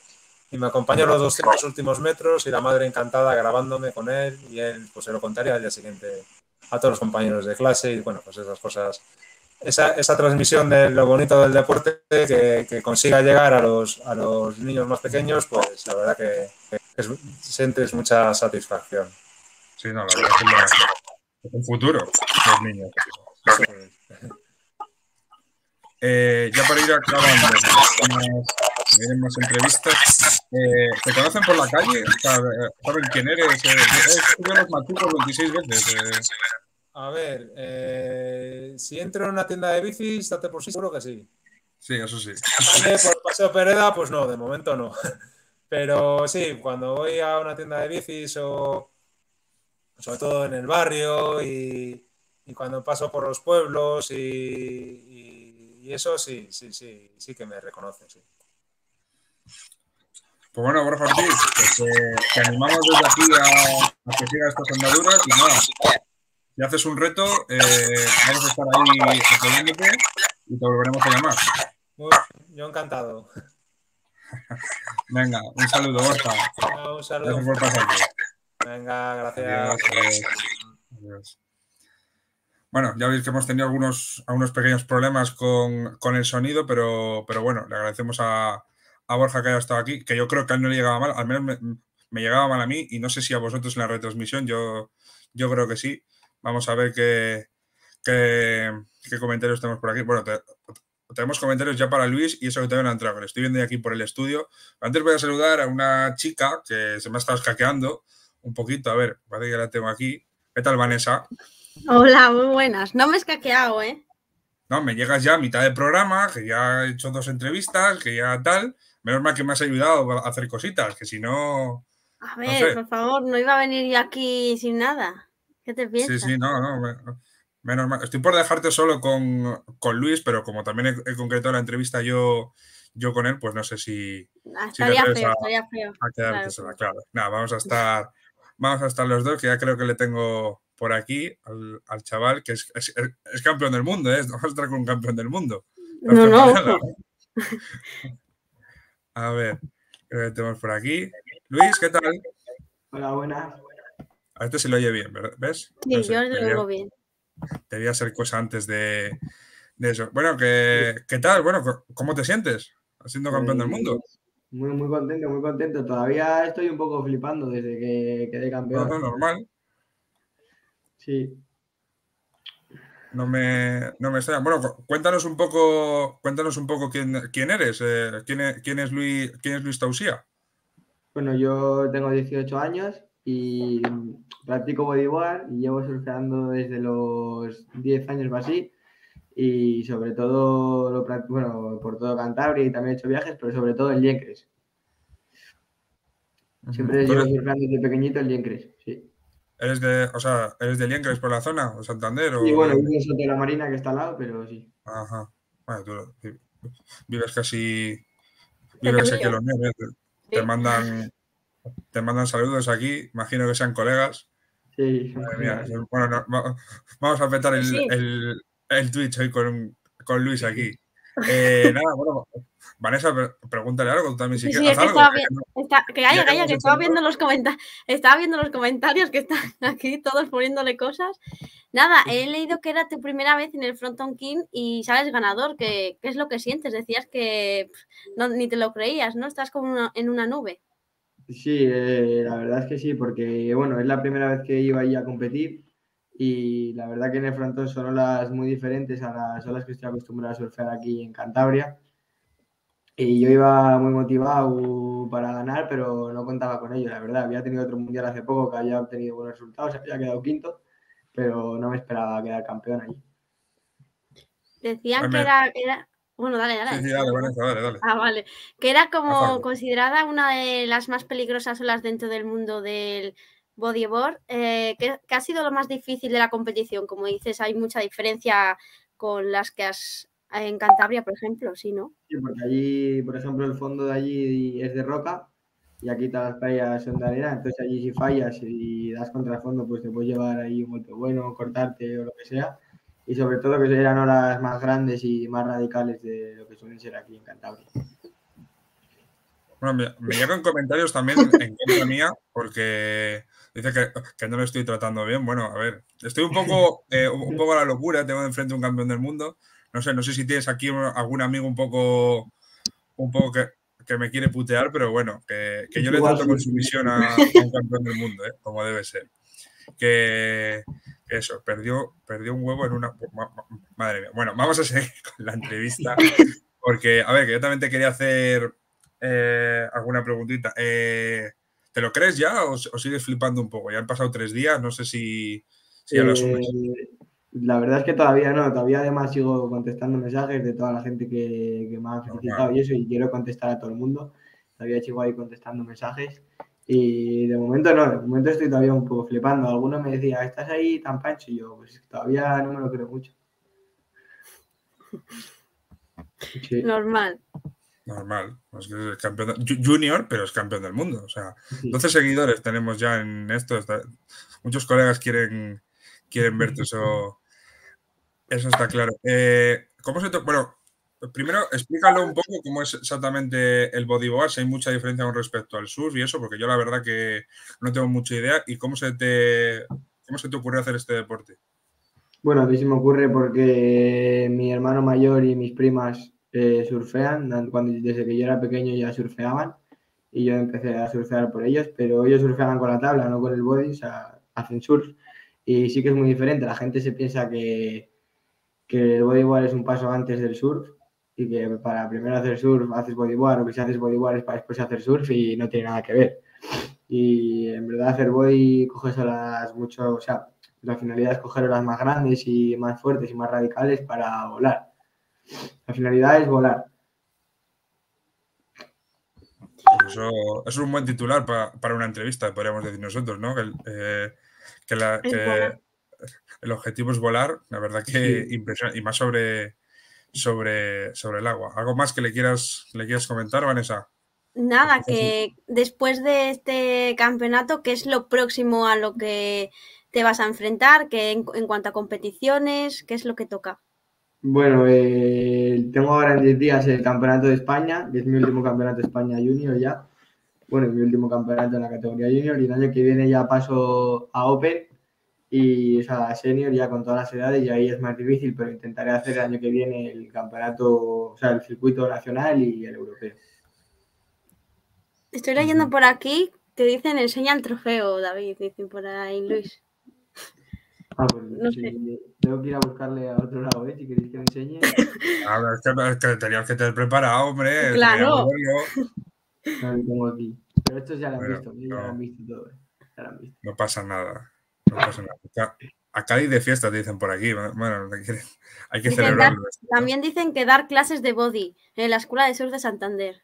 y me acompañó los 200 últimos metros y la madre encantada grabándome con él y él pues se lo contaría al día siguiente a todos los compañeros de clase y bueno, pues esas cosas, esa, esa transmisión de lo bonito del deporte que, que, consiga llegar a los, a los niños más pequeños, pues la verdad que, sientes mucha satisfacción. Sí, no, la verdad que es el futuro los niños. Eh, ya para ir acabando, más entrevistas. Eh, ¿Te conocen por la calle? ¿Saben quién eres? Eh, yo los machucos 26 veces. A ver, si entro en una tienda de bicis, date por sí, seguro que sí. Sí, eso sí. Por Paseo Pereda, pues no, de momento no. Pero sí, cuando voy a una tienda de bicis o sobre todo en el barrio y, y cuando paso por los pueblos y, y, eso sí, sí, sí, sí que me reconocen, sí. Pues bueno, Borja Ortiz, pues, eh, te animamos desde aquí a, a, que sigas estas andaduras y nada, si haces un reto, eh, vamos a estar ahí apoyándote y te volveremos a llamar. yo encantado. Venga, un saludo, Borja. un saludo. Gracias por pasarte. Venga, gracias. Adiós, Bueno, ya veis que hemos tenido algunos, algunos pequeños problemas con, con el sonido, pero, pero bueno, le agradecemos a, a Borja que haya estado aquí, que yo creo que a él no le llegaba mal, al menos me, llegaba mal a mí y no sé si a vosotros en la retransmisión, yo, yo creo que sí. Vamos a ver qué, qué, comentarios tenemos por aquí. Bueno, tenemos comentarios ya para Luis y eso que también ha entrado. Estoy viendo aquí por el estudio. Antes voy a saludar a una chica que se me ha estado escaqueando un poquito. A ver, parece que la tengo aquí. ¿Qué tal, Vanessa? Hola, muy buenas. No me he escaqueado, ¿eh? No, me llegas ya a mitad del programa, que ya he hecho dos entrevistas, que ya tal. Menos mal que me has ayudado a hacer cositas, que si no. A ver, por favor, no iba a venir yo aquí sin nada. ¿Qué te piensas? Sí, sí, no, no. Menos mal. Estoy por dejarte solo con, con Luis, pero como también he, concretado la entrevista yo, yo con él, pues no sé si. Ah, estaría feo, estaría feo. A claro, claro. Nada, vamos a estar. Vamos a estar los dos, que ya creo que le tengo por aquí al, al chaval que es, es, es, campeón del mundo, ¿eh? Vamos a estar con un campeón del mundo. No, no. A ver, ¿qué tenemos por aquí? Luis, ¿qué tal? Hola, buenas. A este se lo oye bien, ¿ves? Sí, yo lo oigo bien. Debía ser cosa antes de, de eso. Bueno, ¿qué, ¿qué, tal? Bueno, ¿cómo te sientes siendo campeón del mundo? Muy, muy contento, muy contento. Todavía estoy un poco flipando desde que quedé campeón. No, no, normal. Sí no me, no me Bueno, cuéntanos un poco, cuéntanos un poco quién, quién eres, eh, quién, es, quién, es Luis, quién es Luis Tausía. Bueno, yo tengo 18 años y practico bodyboard y llevo surfeando desde los 10 años o así. Y sobre todo, lo, bueno, por todo Cantabria y también he hecho viajes, pero sobre todo en Liencres. Siempre llevo surfeando desde pequeñito en Liencres, sí. ¿Eres de, o sea, ¿eres de Liencres por la zona? ¿O Santander? O... Sí, bueno, vivo en de la Marina que está al lado, pero sí. Ajá. Bueno, tú vives casi. Vives aquí los míos. Te, te, mandan, te mandan saludos aquí. Imagino que sean colegas. Sí, Madre mía, bueno, no, va- vamos a petar el, Sí. el, el Twitch hoy con, con Luis aquí. Eh, nada, bueno, Vanessa, pre- pregúntale algo tú también si Sí, quieres. es que algo, estaba que no- Está, que que estaba viendo los comentarios, estaba viendo los comentarios que están aquí todos poniéndole cosas. Nada, he leído que era tu primera vez en el Fronton King y sales ganador. ¿Qué, qué es lo que sientes? Decías que pff, no, ni te lo creías, ¿no? Estás como una- en una nube. Sí, eh, la verdad es que sí, porque bueno, es la primera vez que iba ahí a competir y la verdad que en el frontón son olas muy diferentes a las olas que estoy acostumbrado a surfear aquí en Cantabria. Y yo iba muy motivado para ganar, pero no contaba con ello, la verdad. Había tenido otro mundial hace poco que había obtenido buenos resultados, había quedado quinto, pero no me esperaba quedar campeón allí. Decían que Dame. era, era- Bueno, dale, dale. Sí, sí, dale, Vanessa, dale, dale. Ah, vale. Que era como considerada una de las más peligrosas olas dentro del mundo del bodyboard. Eh, ¿qué, qué ha sido lo más difícil de la competición? Como dices, hay mucha diferencia con las que has en Cantabria, por ejemplo, ¿sí, no? Sí, porque allí, por ejemplo, el fondo de allí es de roca y aquí todas las playas son de arena, entonces allí si fallas y das contra el fondo, pues te puedes llevar ahí un golpe bueno, cortarte o lo que sea. Y sobre todo que eran horas más grandes y más radicales de lo que suelen ser aquí en Cantabria. Bueno, me, me llegan comentarios también en contra mía porque dice que, que no lo estoy tratando bien. Bueno, a ver, estoy un poco, eh, un poco a la locura, tengo enfrente un campeón del mundo. No sé, no sé si tienes aquí algún amigo un poco, un poco que, que me quiere putear, pero bueno, que, que yo le trato con sumisión a, a un campeón del mundo, ¿eh? como debe ser. Que eso, perdió, perdió un huevo en una. ma- ma- Madre mía. Bueno, vamos a seguir con la entrevista. Porque, a ver, que yo también te quería hacer eh, alguna preguntita. Eh, ¿Te lo crees ya o, o sigues flipando un poco? Ya han pasado tres días, no sé si, si ya lo asumes. Eh, la verdad es que todavía no, todavía además sigo contestando mensajes de toda la gente que, que me ha felicitado y eso, y quiero contestar a todo el mundo. Todavía sigo ahí contestando mensajes. Y de momento no, de momento estoy todavía un poco flipando. Alguno me decía, ¿estás ahí tan pancho? Y yo, pues todavía no me lo creo mucho. Sí, Normal. Normal. Es que es campeón junior, pero es campeón del mundo. O sea, sí. 12 seguidores tenemos ya en esto. está- muchos colegas quieren, quieren verte, eso, eso está claro. Eh, ¿Cómo se te- Bueno, primero explícalo un poco cómo es exactamente el bodyboard, si hay mucha diferencia con respecto al surf y eso, porque yo la verdad que no tengo mucha idea. ¿Y cómo se te, cómo se te ocurrió hacer este deporte? Bueno, a mí se me ocurre porque mi hermano mayor y mis primas eh, surfean. Cuando, desde que yo era pequeño ya surfeaban y yo empecé a surfear por ellos, pero ellos surfeaban con la tabla, no con el body, o sea, hacen surf. Y sí que es muy diferente. La gente se piensa que, que el bodyboard es un paso antes del surf y que para primero hacer surf haces bodyboard o que si haces bodyboard es para después hacer surf y no tiene nada que ver. Y en verdad hacer body coges olas mucho, o sea, la finalidad es coger olas más grandes y más fuertes y más radicales para volar. La finalidad es volar. Pues eso, eso es un buen titular pa- para una entrevista, podríamos decir nosotros, ¿no? Que, el- eh, que la- el objetivo es volar, la verdad que Sí. impresiona, y más sobre, sobre, sobre el agua. ¿Algo más que le quieras, le quieras comentar, Vanessa? Nada, Pues que después de este campeonato, ¿qué es lo próximo a lo que te vas a enfrentar? Que en, en cuanto a competiciones, ¿qué es lo que toca? Bueno, eh, tengo ahora en 10 días el campeonato de España, que es mi último campeonato de España junior ya. Bueno, mi último campeonato en la categoría junior y el año que viene ya paso a Open y o sea, a senior ya con todas las edades y ahí es más difícil, pero intentaré hacer el año que viene el campeonato, o sea, el circuito nacional y el europeo. Estoy leyendo por aquí que dicen enseña el trofeo, David, dicen por ahí Luis. Ah, pues No sí, sé. tengo que ir a buscarle a otro lado, ¿eh? Si queréis que lo enseñe. A ver, es que, tenías que tener preparado, hombre. Claro. No lo tengo aquí. Pero estos ya lo han visto, ya no. lo han visto todo. ¿eh? Ya lo han visto. No pasa nada. No pasa nada. Acá- A Cádiz de fiesta, te dicen por aquí. Bueno, hay que, hay que Dicen celebrarlo. ¿no? También dicen que dar clases de body en la Escuela de Surf de Santander.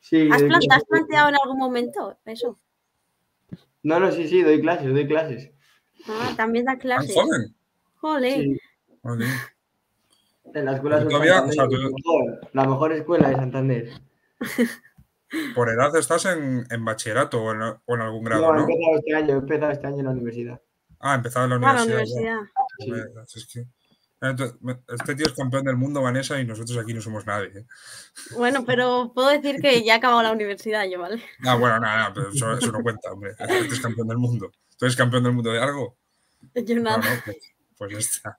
Sí, ¿Has, te planteado en algún momento eso? No, no, sí, sí, doy clases, doy clases. Ah, también da ¿Tan clases. joven? Sí, Joder. en la escuela Sur todavía, Santander, o sea, la, tú- mejor, la mejor escuela de Santander. Por edad estás en, en bachillerato o en, o en algún grado, No, he ¿no? empezado este año, he empezado este año en la universidad. Ah, empezado en la Ah, la universidad. universidad. Es que- Este tío es campeón del mundo, Vanessa, y nosotros aquí no somos nadie. ¿eh? Bueno, pero puedo decir que ya he acabado la universidad yo, ¿vale? Ah, bueno, nada, nada, pero eso, eso no cuenta, hombre. Este es campeón del mundo. ¿Tú eres campeón del mundo de algo? Yo nada. no, pues, pues ya está.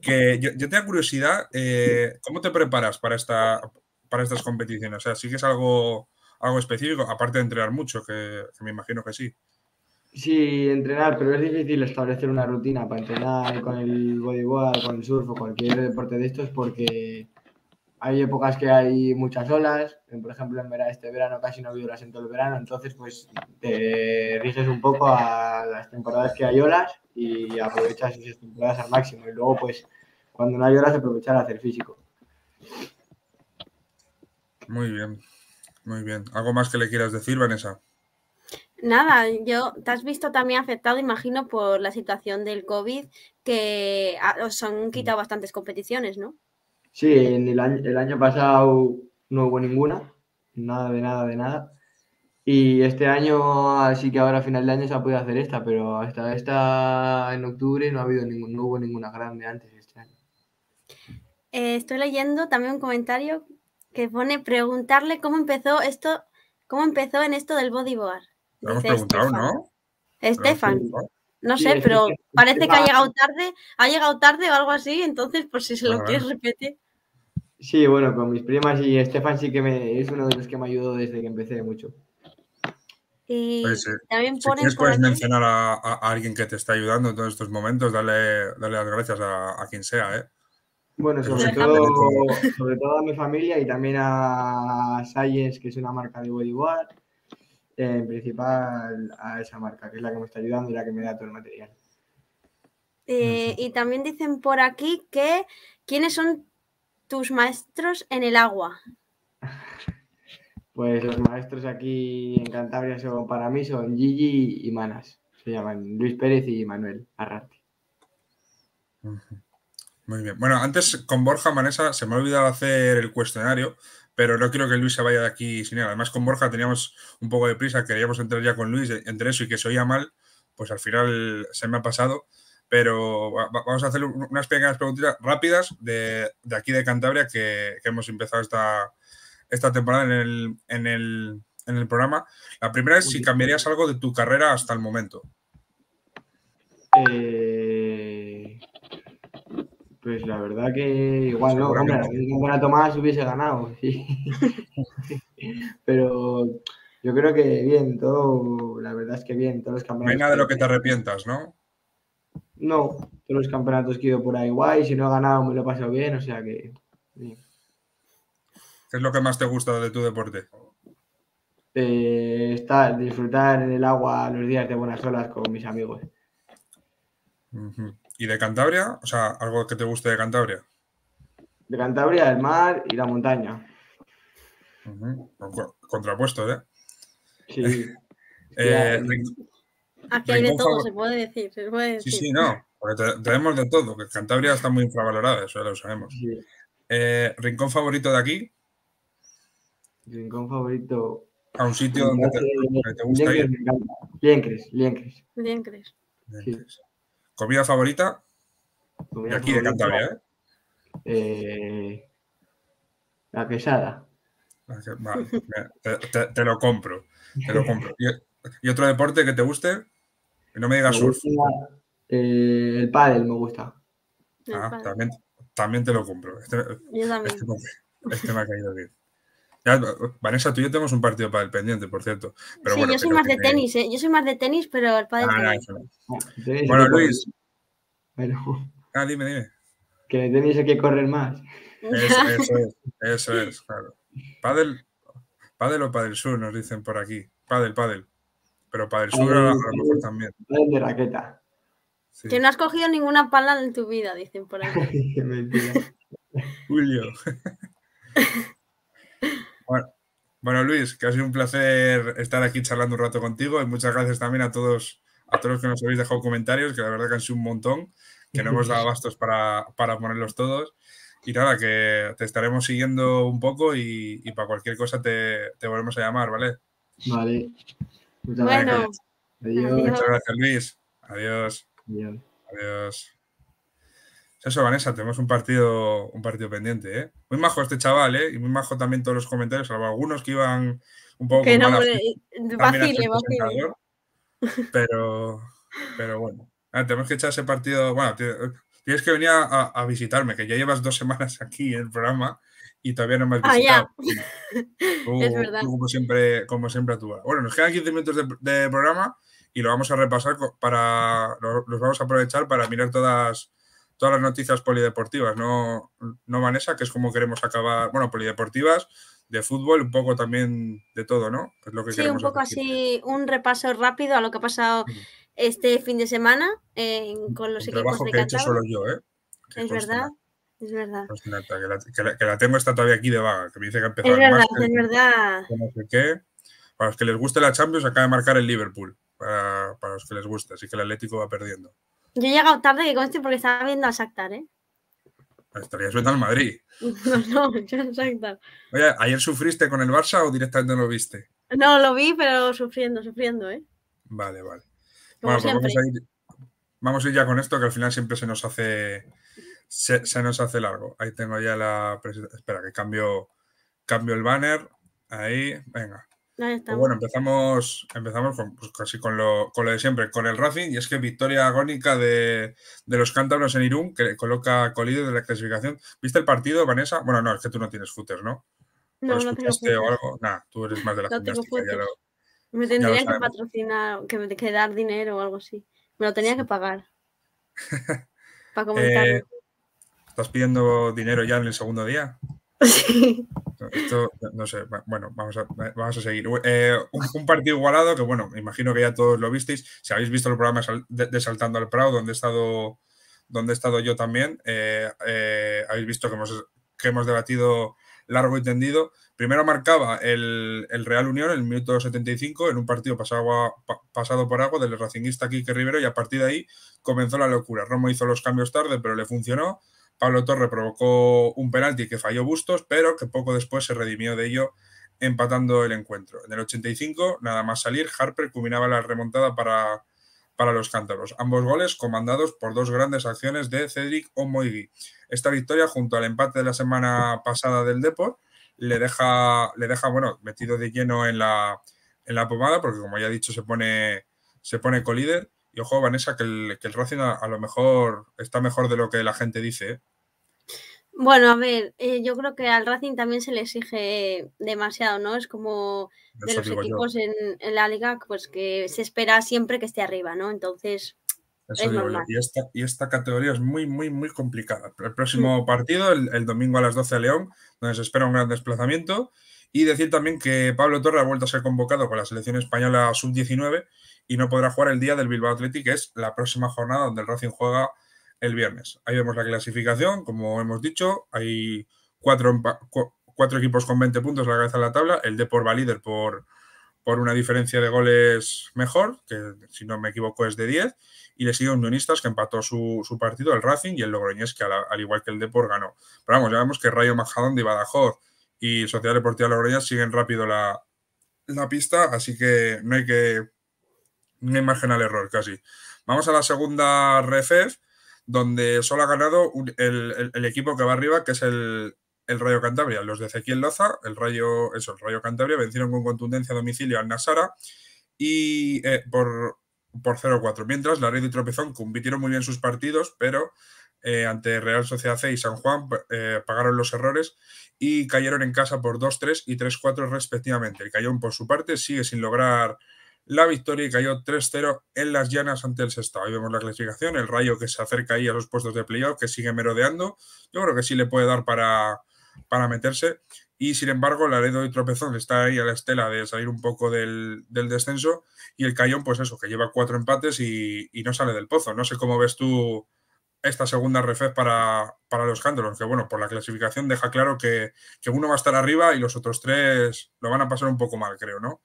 Que yo, yo tengo curiosidad, eh, ¿cómo te preparas para, esta, para estas competiciones? O sea, ¿sigues algo, algo específico? Aparte de entrenar mucho, que, que me imagino que sí. Sí, entrenar, pero es difícil establecer una rutina para entrenar con el bodyboard, con el surf o cualquier deporte de estos porque hay épocas que hay muchas olas. Por ejemplo, en vera- este verano casi no ha habido olas en todo el verano, entonces pues te riges un poco a las temporadas que hay olas y aprovechas esas temporadas al máximo. Y luego pues cuando no hay olas aprovechar a hacer físico. Muy bien, muy bien. ¿Algo más que le quieras decir, Vanessa? Nada, yo te has visto también afectado, imagino, por la situación del COVID, que ah, os han quitado bastantes competiciones, ¿no? Sí, en el año, el año pasado no hubo ninguna, nada de nada de nada. Y este año, así que ahora a final de año se ha podido hacer esta, pero hasta esta en octubre no ha habido ningún, no hubo ninguna grande antes este año. Eh, estoy leyendo también un comentario que pone preguntarle cómo empezó esto, cómo empezó en esto del bodyboard. Lo hemos Dice preguntado, Estefan. ¿no? Estefan, no sé, pero parece que ha llegado tarde, ha llegado tarde o algo así, entonces por si se lo quieres repetir. Sí, bueno, con mis primas y Estefan sí que me, es uno de los que me ayudó desde que empecé mucho. Y Oye, sí. también Si quieres, puedes aquí- mencionar a, a- a alguien que te está ayudando en todos estos momentos, dale, dale las gracias a, a quien sea, ¿eh? Bueno, sobre todo, sobre todo a mi familia y también a Science, que es una marca de bodyboard. En principal a esa marca, que es la que me está ayudando y la que me da todo el material. Eh, y también dicen por aquí que ¿quiénes son tus maestros en el agua? Pues los maestros aquí en Cantabria son, para mí son Gigi y Manas. Se llaman Luis Pérez y Manuel Arrarte. Muy bien. Bueno, antes con Borja, Vanessa, se me ha olvidado hacer el cuestionario, pero no quiero que Luis se vaya de aquí sin él. Además, con Borja teníamos un poco de prisa, queríamos entrar ya con Luis, entre eso y que se oía mal, pues al final se me ha pasado. Pero va- va- vamos a hacer un- unas pequeñas preguntitas rápidas de, de aquí de Cantabria que, que hemos empezado esta, esta temporada en el, en, el, en el programa. La primera es si cambiarías algo de tu carrera hasta el momento. Eh, Pues la verdad que igual no, hombre, un campeonato más hubiese ganado, sí. Pero yo creo que bien, todo, la verdad es que bien, todos los No campeonatos. hay nada de lo que te arrepientas, ¿no? No, todos los campeonatos que he ido por ahí guay, si no he ganado me lo he pasado bien, o sea que. ¿Qué es lo que más te gusta de tu deporte? Eh, estar, disfrutar en el agua los días de buenas olas con mis amigos. ¿Y de Cantabria? O sea, algo que te guste de Cantabria. De Cantabria, el mar y la montaña. Con- Contrapuesto, ¿eh? Sí. Eh, Aquí hay de todo, favor- se puede decir. Se puede sí, decir. sí, no. Porque te- tenemos de todo. Que Cantabria está muy infravalorada, eso ya lo sabemos. sí. Eh, ¿Rincón favorito de aquí? Rincón favorito. ¿A un sitio donde te, donde te gusta Liencres ir? encanta. Liencres, Liencres. Bien crees. ¿Comida favorita? De aquí, de Cantabria, ¿eh? eh, La quesada. Vale, te, te- te lo compro. Te lo compro. ¿Y, y otro deporte que te guste? Y no me digas Me surf. gusta, eh, el pádel me gusta. El Ah, también, también te lo compro. Este, Yo también. este me, este me ha caído bien. Ya, Vanessa, tú y yo tenemos un partido para el pendiente, por cierto. Pero sí, bueno, yo soy más de tenis, ¿eh? Yo soy más de tenis, pero el padre Ah, no, no. Ah, Bueno, Luis. Bueno, Ah, dime, dime. que en tenis hay que correr más. Eso, eso es, eso es, claro. Padel, padel o padel sur, nos dicen por aquí. Padel, padel. Pero padel sur a, a lo mejor también. De raqueta. sí. Que no has cogido ninguna pala en tu vida, dicen por ahí. Mentira. Julio. bueno, bueno, Luis, que ha sido un placer estar aquí charlando un rato contigo y muchas gracias también a todos, a todos los que nos habéis dejado comentarios, que la verdad que han sido un montón, que no hemos dado bastos para, para ponerlos todos. Y nada, que te estaremos siguiendo un poco y, y para cualquier cosa te, te volvemos a llamar, ¿vale? Vale. Muchas Bueno, gracias. Adiós. adiós. Muchas gracias, Luis. Adiós. Adiós. Adiós. Eso, Vanessa, tenemos un partido, un partido pendiente, ¿eh? Muy majo este chaval, ¿eh? Y muy majo también todos los comentarios, salvo algunos que iban un poco Que no, vacile, vacile. Pero, pero bueno. Ah, tenemos que echar ese partido. Bueno, ti- tienes que venir a visitarme, que ya llevas dos semanas aquí en el programa y todavía no me has Ah, ya. visitado. Tú- Es verdad. tú como siempre, como siempre a tu hora. Bueno, nos quedan 15 minutos de, de programa y lo vamos a repasar para. lo- Los vamos a aprovechar para mirar todas, todas las noticias polideportivas, ¿no, no Vanessa? Que es como queremos acabar. Bueno, polideportivas, de fútbol, un poco también de todo, ¿no? Es lo que Sí, un poco hacer. así, un repaso rápido a lo que ha pasado este fin de semana en- con los Un equipos trabajo de que he hecho solo yo, ¿eh? Que Es conste, verdad, es verdad. Nata, que, la, que la- que la tengo esta todavía aquí de vaga, que me dice que ha empezado Es verdad, máster, es verdad. no sé qué. Para los que les guste la Champions, acaba de marcar el Liverpool. Para, para los que les guste, así que el Atlético va perdiendo. Yo he llegado tarde, que conste, porque estaba viendo a Shakhtar, ¿eh? Estarías viendo al Madrid. No, no, yo Shakhtar. Oye, ¿ayer sufriste con el Barça o directamente no lo viste? No, lo vi, pero sufriendo, sufriendo, ¿eh? Vale, vale. Como Bueno, pues vamos a, ir, vamos a ir ya con esto, que al final siempre se nos hace se, se nos hace largo. Ahí tengo ya la presentación. Espera, que cambio, cambio el banner. Ahí, venga. Ahí Pues bueno, empezamos, empezamos con, pues casi con lo, con lo de siempre, con el Racing, y es que victoria agónica de, de los cántabros en Irún, que coloca colíder de la clasificación. ¿Viste el partido, Vanessa? Bueno, no, es que tú no tienes footer, ¿no? no, ¿O no tengo o algo? Nada, tú eres más de la No gimnástica, ya fotos. lo- Me tendrían que patrocinar, que, me- que dar dinero o algo así. Me lo tenía que pagar. Para Eh, comentarlo. ¿Estás pidiendo dinero ya en el segundo día? Sí. Esto, no sé, bueno, vamos a, vamos a seguir. Eh, un, un partido igualado que, bueno, me imagino que ya todos lo visteis. Si habéis visto el programa de, de Saltando al Prado, donde he estado, donde he estado yo también, eh, eh, habéis visto que hemos, que hemos debatido largo y tendido. Primero marcaba el, el Real Unión en el minuto 75 en un partido pasado, a- pa- pasado por agua del racinguista Quique Rivero y a partir de ahí comenzó la locura. Romo hizo los cambios tarde, pero le funcionó. Pablo Torre provocó un penalti que falló Bustos, pero que poco después se redimió de ello empatando el encuentro. En el 85, nada más salir, Harper culminaba la remontada para, para los cántabros. Ambos goles comandados por dos grandes acciones de Cedric Omoigui. Esta victoria, junto al empate de la semana pasada del Depor, le deja, le deja bueno, metido de lleno en la, en la pomada, porque como ya he dicho, se pone, se pone colíder. Y ojo, Vanessa, que el, que el Racing a, a lo mejor está mejor de lo que la gente dice. ¿eh? Bueno, a ver, eh, yo creo que al Racing también se le exige demasiado, ¿no? Es como de Eso los equipos en, en la liga, pues que se espera siempre que esté arriba, ¿no? Entonces, Eso Es normal. Y esta, y esta categoría es muy, muy, muy complicada. El próximo partido, el, el domingo a las 12 a León, donde se espera un gran desplazamiento. Y decir también que Pablo Torre ha vuelto a ser convocado con la selección española sub-19 y no podrá jugar el día del Bilbao Athletic, que es la próxima jornada donde el Racing juega el viernes. Ahí vemos la clasificación, como hemos dicho, hay cuatro, cuatro equipos con 20 puntos a la cabeza de la tabla. El Depor va líder por, por una diferencia de goles mejor, que si no me equivoco es de 10 y le sigue Unionistas que empató su, su partido, el Racing, y el Logroñés que al, al igual que el Depor ganó. Pero vamos, ya vemos que Rayo Majadahonda y Badajoz y Sociedad Deportiva Logroñés siguen rápido la, la pista, así que no hay que no hay margen al error casi. Vamos a la segunda RFF, donde solo ha ganado el- el equipo que va arriba, que es el, el Rayo Cantabria. Los de Ezequiel Loza, el Rayo, eso, el Rayo Cantabria, vencieron con contundencia a domicilio al Nasara y eh, por, por 0-4. Mientras la Red y Tropezón compitieron muy bien sus partidos, pero eh, ante Real Sociedad C y San Juan eh, pagaron los errores y cayeron en casa por 2-3 y 3-4 respectivamente. El Cayón, por su parte, sigue sin lograr la victoria y cayó 3-0 en las llanas ante el Sestao. Ahí vemos la clasificación, el Rayo que se acerca ahí a los puestos de playoff, que sigue merodeando. Yo creo que sí le puede dar para, para meterse. Y sin embargo, Laredo y Tropezón está ahí a la estela de salir un poco del, descenso. Y el Cayón, pues eso, que lleva cuatro empates y, no sale del pozo. No sé cómo ves tú esta segunda refez para, para los cántaros, que bueno, por la clasificación deja claro que, que uno va a estar arriba y los otros tres lo van a pasar un poco mal, creo, ¿no?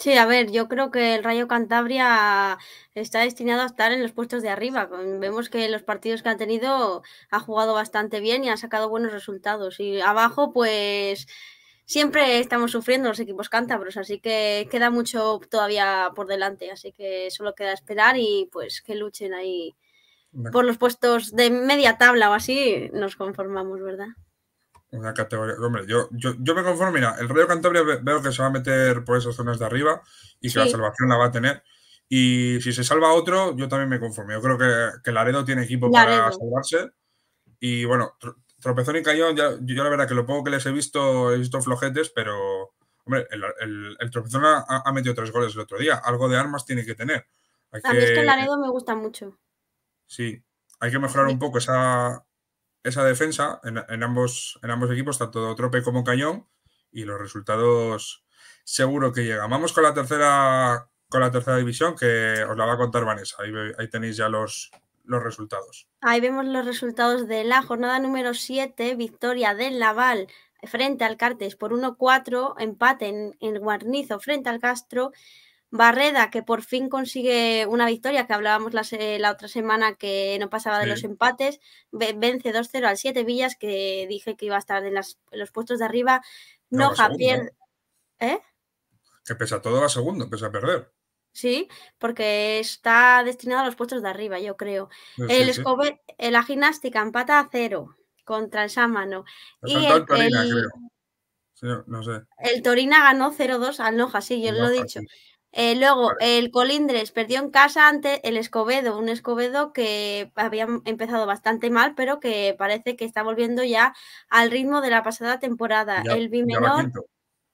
Sí, a ver, yo creo que el Rayo Cantabria está destinado a estar en los puestos de arriba. Con- Vemos que los partidos que ha tenido ha jugado bastante bien y ha sacado buenos resultados. Y abajo, pues siempre estamos sufriendo los equipos cántabros, así que queda mucho todavía por delante, así que solo queda esperar y pues que luchen ahí por los puestos de media tabla o así, nos conformamos, ¿verdad? Una categoría. Hombre, yo, yo, yo me conformo. Mira, el Rayo Cantabria veo que se va a meter por esas zonas de arriba y que la salvación la va a tener. Y si se salva otro, yo también me conformo. Yo creo que, que Laredo tiene equipo para salvarse. Y bueno, Tropezón y Cañón, ya, yo la verdad que lo poco que les he visto, he visto flojetes, pero hombre, el, el, Tropezón ha, metido tres goles el otro día. Algo de armas tiene que tener. a mí es que Laredo me gusta mucho. Sí, hay que mejorar un poco esa, esa defensa en, ambos, en ambos equipos, tanto Trope como Cañón, y los resultados seguro que llegan. Vamos con la tercera, con la tercera división, que os la va a contar Vanessa. Ahí, tenéis ya los, los resultados. Ahí vemos los resultados de la jornada número 7, victoria del Laval frente al Cartes por 1-4, empate en, en Guarnizo frente al Castro, Barreda, que por fin consigue una victoria, que hablábamos la, la otra semana que no pasaba de los empates, vence 2-0 al 7 Villas, que dije que iba a estar en, los puestos de arriba. No, Javier. ¿Eh? Que pese a todo va segundo, pese a perder. Sí, porque está destinado a los puestos de arriba, yo creo. el Escobe, la gimnástica empata a cero contra el Sámano. Y el, Torina, creo. no sé. el Torina ganó 0-2 al Noja, sí, yo lo he dicho. Eh, luego, el Colindres perdió en casa ante el Escobedo, un Escobedo que había empezado bastante mal, pero que parece que está volviendo ya al ritmo de la pasada temporada. el Bimenor,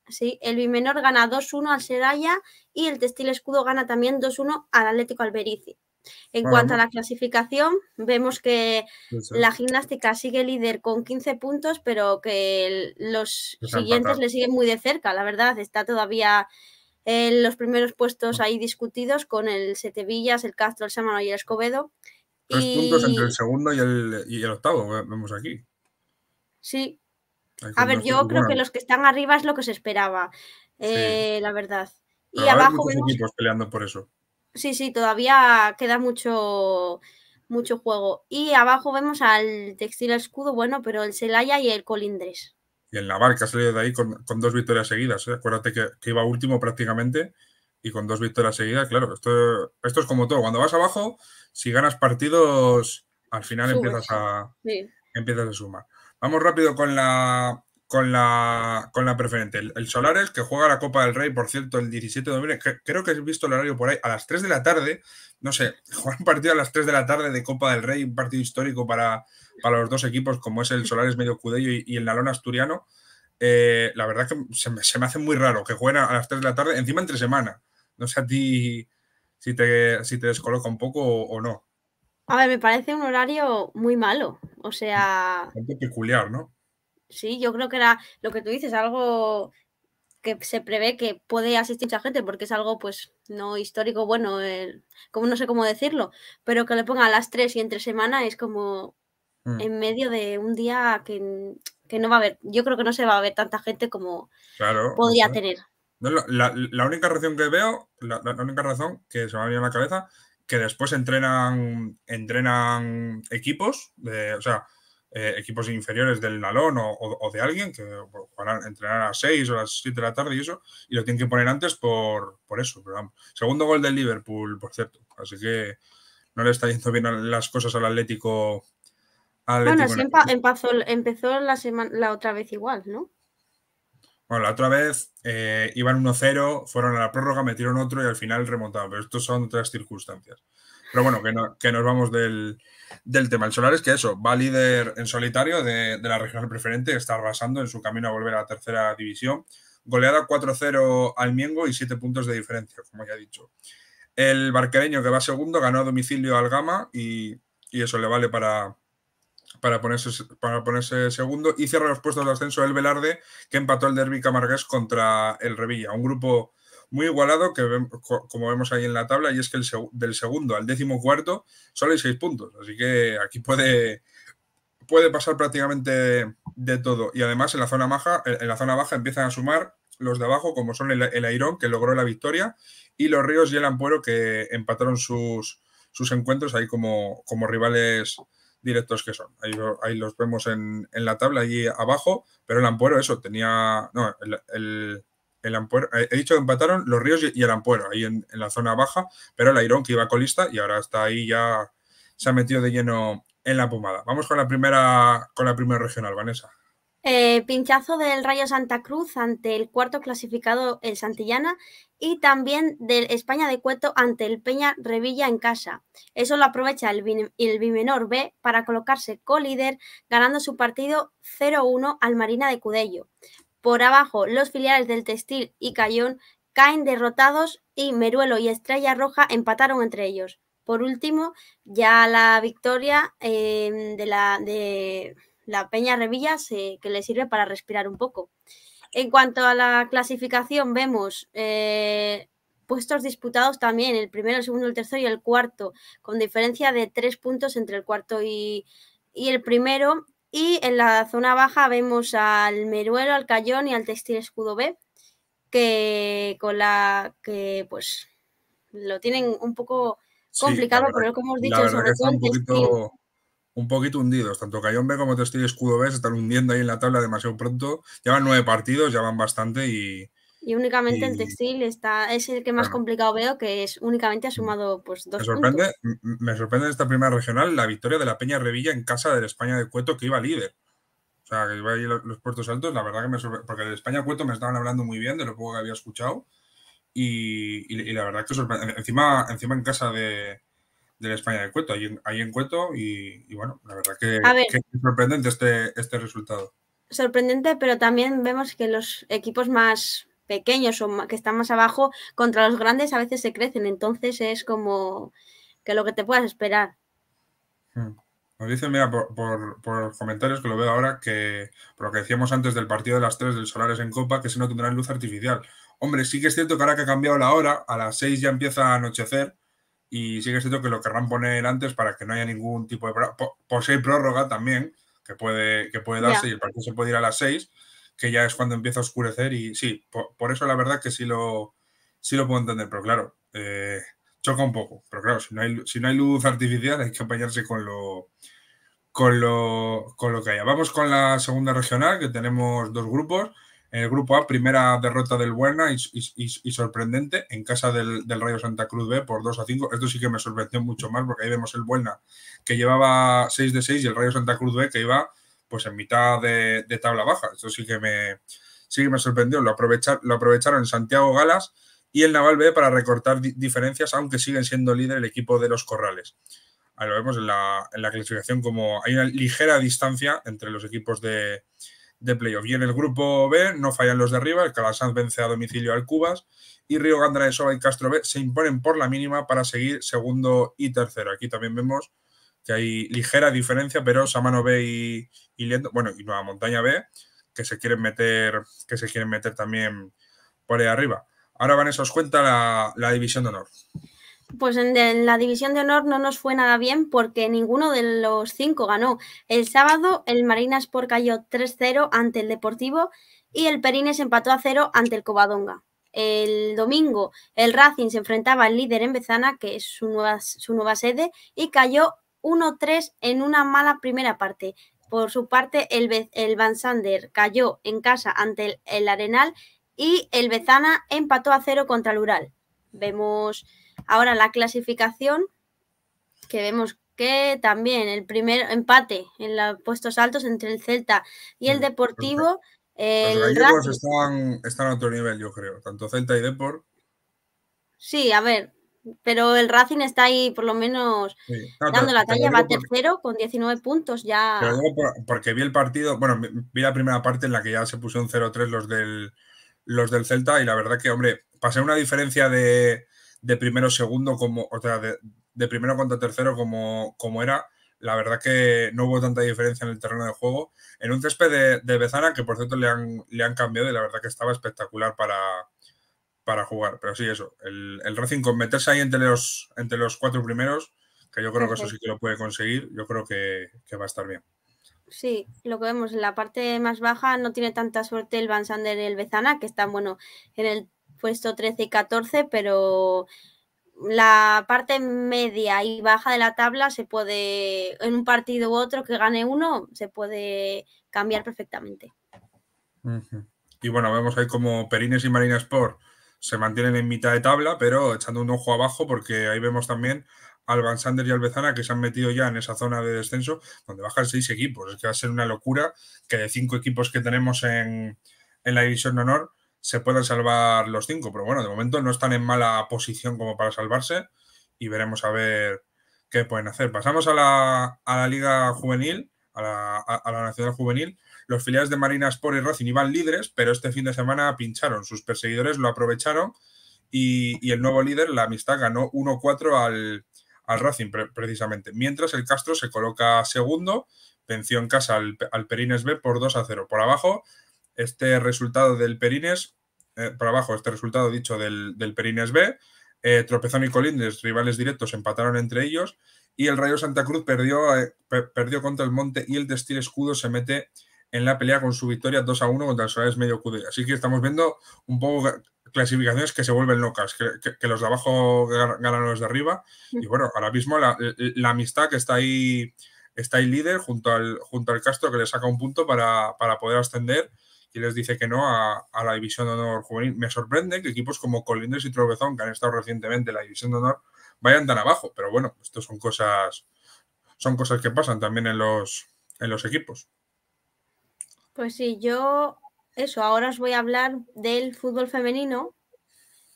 sí, el Bimenor gana 2-1 al Seraya y el Textil Escudo gana también 2-1 al Atlético Alberici. En cuanto a la clasificación, vemos que la gimnástica sigue líder con 15 puntos, pero que los siguientes le siguen muy de cerca, la verdad, está todavía en los primeros puestos ahí discutidos con el Setevillas, el Castro, el Sámano y el Escobedo. Tres puntos entre el segundo y el, y el, octavo, vemos aquí. Sí. A ver, yo creo que los que están arriba es lo que se esperaba, eh, la verdad. y abajo vemos... equipos peleando por eso. Sí, sí, todavía queda mucho, mucho juego. Y abajo vemos al Textil Escudo, bueno, pero el Celaya y el Colindres y el Navarra que ha salido de ahí con, dos victorias seguidas. ¿eh? Acuérdate que, iba último prácticamente y con dos victorias seguidas, claro, esto, esto es como todo. Cuando vas abajo, si ganas partidos, al final empiezas a, empiezas a sumar. Vamos rápido con la, con la, con la preferente. El, Solares, que juega la Copa del Rey, por cierto, el 17 de noviembre. creo que he visto el horario por ahí, a las 3 de la tarde. No sé, jugar un partido a las 3 de la tarde de Copa del Rey, un partido histórico para, para los dos equipos, como es el Solares medio Cudello y, el Nalón Asturiano. Eh, la verdad que se me, se me, hace muy raro que jueguen a las 3 de la tarde, encima entre semana. No sé a ti si te, si te descoloca un poco o, no. A ver, me parece un horario muy malo. O sea. Un peculiar, ¿no? Sí, yo creo que era lo que tú dices, algo que se prevé que puede asistir mucha gente porque es algo pues no histórico, bueno, como no sé cómo decirlo, pero que le ponga a las 3 y entre semana es como mm. en medio de un día que, no va a haber, yo creo que no se va a ver tanta gente como podría tener. la, única razón que veo, la, única razón que se me ha venido a la cabeza, que después entrenan, entrenan equipos, de, o sea, eh, equipos inferiores del Nalón o, de alguien que a entrenar a las 6 o a las 7 de la tarde y eso, y lo tienen que poner antes por, por eso. Pero Segundo gol del Liverpool, por cierto. Así que no le está yendo bien las cosas al Atlético. Bueno, sí empezó, empezó la, semana, la otra vez igual, ¿no? Bueno, la otra vez eh, iban 1-0, fueron a la prórroga, metieron otro y al final remontaron, pero estos son otras circunstancias. Pero bueno, que, que nos vamos del, del tema. El Solar es que eso, va líder en solitario de, la regional preferente, está arrasando en su camino a volver a la tercera división. Goleada 4-0 al Miengo y 7 puntos de diferencia, como ya he dicho. El barquereño que va segundo ganó a domicilio al Gama y, eso le vale para, para, ponerse, para ponerse segundo. Y cierra los puestos de ascenso el Velarde, que empató el derby camargués contra el Revilla. Un grupo muy igualado, que como vemos ahí en la tabla, y es que el del segundo al décimo cuarto solo hay seis puntos. Así que aquí puede, puede pasar prácticamente de todo. Y además en la zona baja, en la zona baja empiezan a sumar los de abajo, como son el, el que logró la victoria, y los Ríos y el Ampuero, que empataron sus, sus encuentros ahí como, como rivales directos que son. Ahí, ahí los vemos en, en, la tabla, allí abajo, pero el Ampuero, eso, tenía. No, el, el, Ampuero. He dicho que empataron los Ríos y, el Ampuero, ahí en, en, la zona baja, pero el Airón que iba colista y ahora está ahí ya. Se ha metido de lleno en la pomada. Vamos con la primera, con la primera regional, Vanessa. Eh, pinchazo del Rayo Santa Cruz ante el cuarto clasificado, el Santillana, y también del España de Cueto ante el Peña Revilla en casa. Eso lo aprovecha el, el Bimenor B para colocarse co-líder, ganando su partido 0-1 al Marina de Cudello. Por abajo, los filiales del Textil y Cayón caen derrotados y Meruelo y Estrella Roja empataron entre ellos. Por último, ya la victoria eh, de la de la Peña Revilla que le sirve para respirar un poco. En cuanto a la clasificación, vemos eh, puestos disputados también, el primero, el segundo, el tercero y el cuarto, con diferencia de tres puntos entre el cuarto y, y el primero. Y en la zona baja vemos al Meruelo, al Cayón y al Textil Escudo B, que con la que pues lo tienen un poco complicado, sí, pero como hemos dicho, sobre todo el textil un poquito hundidos. Tanto Cayón B como Textil Escudo B se están hundiendo ahí en la tabla demasiado pronto. Llevan nueve partidos, ya van bastante y. Y únicamente y... el textil está, es el que más complicado veo, que es únicamente ha sumado pues, dos me sorprende, puntos. Me sorprende en esta primera regional la victoria de la Peña Revilla en casa del España de Cueto, que iba líder. O sea, que iba ahí los, los puertos altos, la verdad que me sorprende, porque de España Cueto me estaban hablando muy bien de lo poco que había escuchado. Y, y, y la verdad que sorprende. Encima, encima en casa de, de la España de Cueto, ahí en, ahí en Cueto, y, y, bueno, la verdad que, que, es sorprendente este, este resultado. Sorprendente, pero también vemos que los equipos más pequeños o que están más abajo contra los grandes a veces se crecen, entonces es como que lo que te puedas esperar. Hmm. Nos dicen, mira, por, por, por, los comentarios que lo veo ahora, que por lo que decíamos antes del partido de las 3 del Solares en Copa, que si no tendrán luz artificial. Hombre, sí que es cierto que ahora que ha cambiado la hora, a las 6 ya empieza a anochecer, y sí que es cierto que lo querrán poner antes para que no haya ningún tipo de... Por, por si hay prórroga también, que puede, que puede darse yeah. y el partido se puede ir a las 6, que ya es cuando empieza a oscurecer y sí, por, por eso la verdad que sí lo, sí lo puedo entender, pero claro, eh, choca un poco, pero claro, si no hay, si no hay luz artificial hay que apañarse con lo, con lo, con lo que haya. Vamos con la segunda regional, que tenemos dos grupos. En el grupo A, primera derrota del Buena y, sorprendente en casa del, Rayo Santa Cruz B por 2 a 5. Esto sí que me sorprendió mucho más porque ahí vemos el Buena que llevaba 6 de 6 y el Rayo Santa Cruz B que iba pues en mitad de, tabla baja. Esto sí que me, sí que me sorprendió. Lo, aprovechar, lo aprovecharon Santiago Galas y el Naval B para recortar di diferencias, aunque siguen siendo líder el equipo de los Corrales. Ahí lo vemos en la, en la clasificación como hay una ligera distancia entre los equipos de, de playoff. Y en el grupo B no fallan los de arriba, el Calasanz vence a domicilio al Cubas y Río Gandra de Soba y Castro B se imponen por la mínima para seguir segundo y tercero. Aquí también vemos que hay ligera diferencia, pero Samano B y, Liendo, bueno, y Nueva Montaña B, que se quieren meter, que se quieren meter también por ahí arriba. Ahora Vanessa os cuenta la, la división de honor. Pues en, la división de honor no nos fue nada bien porque ninguno de los cinco ganó. El sábado el Marina Sport cayó 3-0 ante el Deportivo y el Perines empató a 0 ante el Covadonga. El domingo el Racing se enfrentaba al líder en Bezana, que es su nueva, su nueva sede, y cayó 1-3 en una mala primera parte. Por su parte, el, el Van Sander cayó en casa ante el, el Arenal y el Bezana empató a 0 contra el Ural. Vemos Ahora la clasificación, que vemos que también el primer empate en los puestos altos entre el Celta y el Deportivo. El los gallegos están, están, a otro nivel, yo creo, tanto Celta y Deport. Sí, a ver, pero el Racing está ahí por lo menos sí. no, dando la talla, va tercero con 19 puntos ya. Pero porque vi el partido, bueno, vi la primera parte en la que ya se pusieron 0-3 los del, los del Celta y la verdad que, hombre, pasé una diferencia de, de primero segundo, como, o sea, de, de primero contra tercero como, como era, la verdad que no hubo tanta diferencia en el terreno de juego. En un césped de, de Bezana, que por cierto le han, le han cambiado y la verdad que estaba espectacular para, para jugar. Pero sí, eso, el, Racing con meterse ahí entre los, entre los cuatro primeros, que yo creo que eso sí que lo puede conseguir, yo creo que, que va a estar bien. Sí, lo que vemos en la parte más baja no tiene tanta suerte el Van Sander y el Bezana, que están, bueno, en el puesto 13 y 14, pero la parte media y baja de la tabla se puede, en un partido u otro que gane uno, se puede cambiar perfectamente. Y bueno, vemos ahí como Perines y Marina Sport se mantienen en mitad de tabla, pero echando un ojo abajo porque ahí vemos también al Van y al Bezana que se han metido ya en esa zona de descenso donde bajan seis equipos. Es que va a ser una locura que de cinco equipos que tenemos en, en la división de honor se puedan salvar los cinco. Pero bueno, de momento no están en mala posición como para salvarse y veremos a ver qué pueden hacer. Pasamos a la, a la Liga Juvenil, a la, a la Nacional Juvenil. Los filiales de Marina Sport y Racing iban líderes, pero este fin de semana pincharon. Sus perseguidores lo aprovecharon y, y el nuevo líder, la Amistad, ganó 1-4 al, al Racing precisamente. Mientras el Castro se coloca segundo, venció en casa al, al Perines B por 2 a 0. Por abajo, este resultado del Perines, eh, por abajo, este resultado dicho del, del Perines B, eh, Tropezón y Colindres, rivales directos, empataron entre ellos y el Rayo Santa Cruz perdió, eh, perdió contra el Monte y el Destil Escudo se mete en la pelea con su victoria 2 a 1 contra el Solares Medio Cude. Así que estamos viendo un poco clasificaciones que se vuelven locas, que, los de abajo ganan los de arriba. Y bueno, ahora mismo la, amistad que está ahí, está ahí líder junto al, junto al Castro que le saca un punto para, poder ascender y les dice que no a, la División de Honor Juvenil. Me sorprende que equipos como Colindres y Trovezón, que han estado recientemente en la División de Honor, vayan tan abajo. Pero bueno, esto son cosas, son cosas que pasan también en los, en los equipos. Pues sí, yo eso, ahora os voy a hablar del fútbol femenino,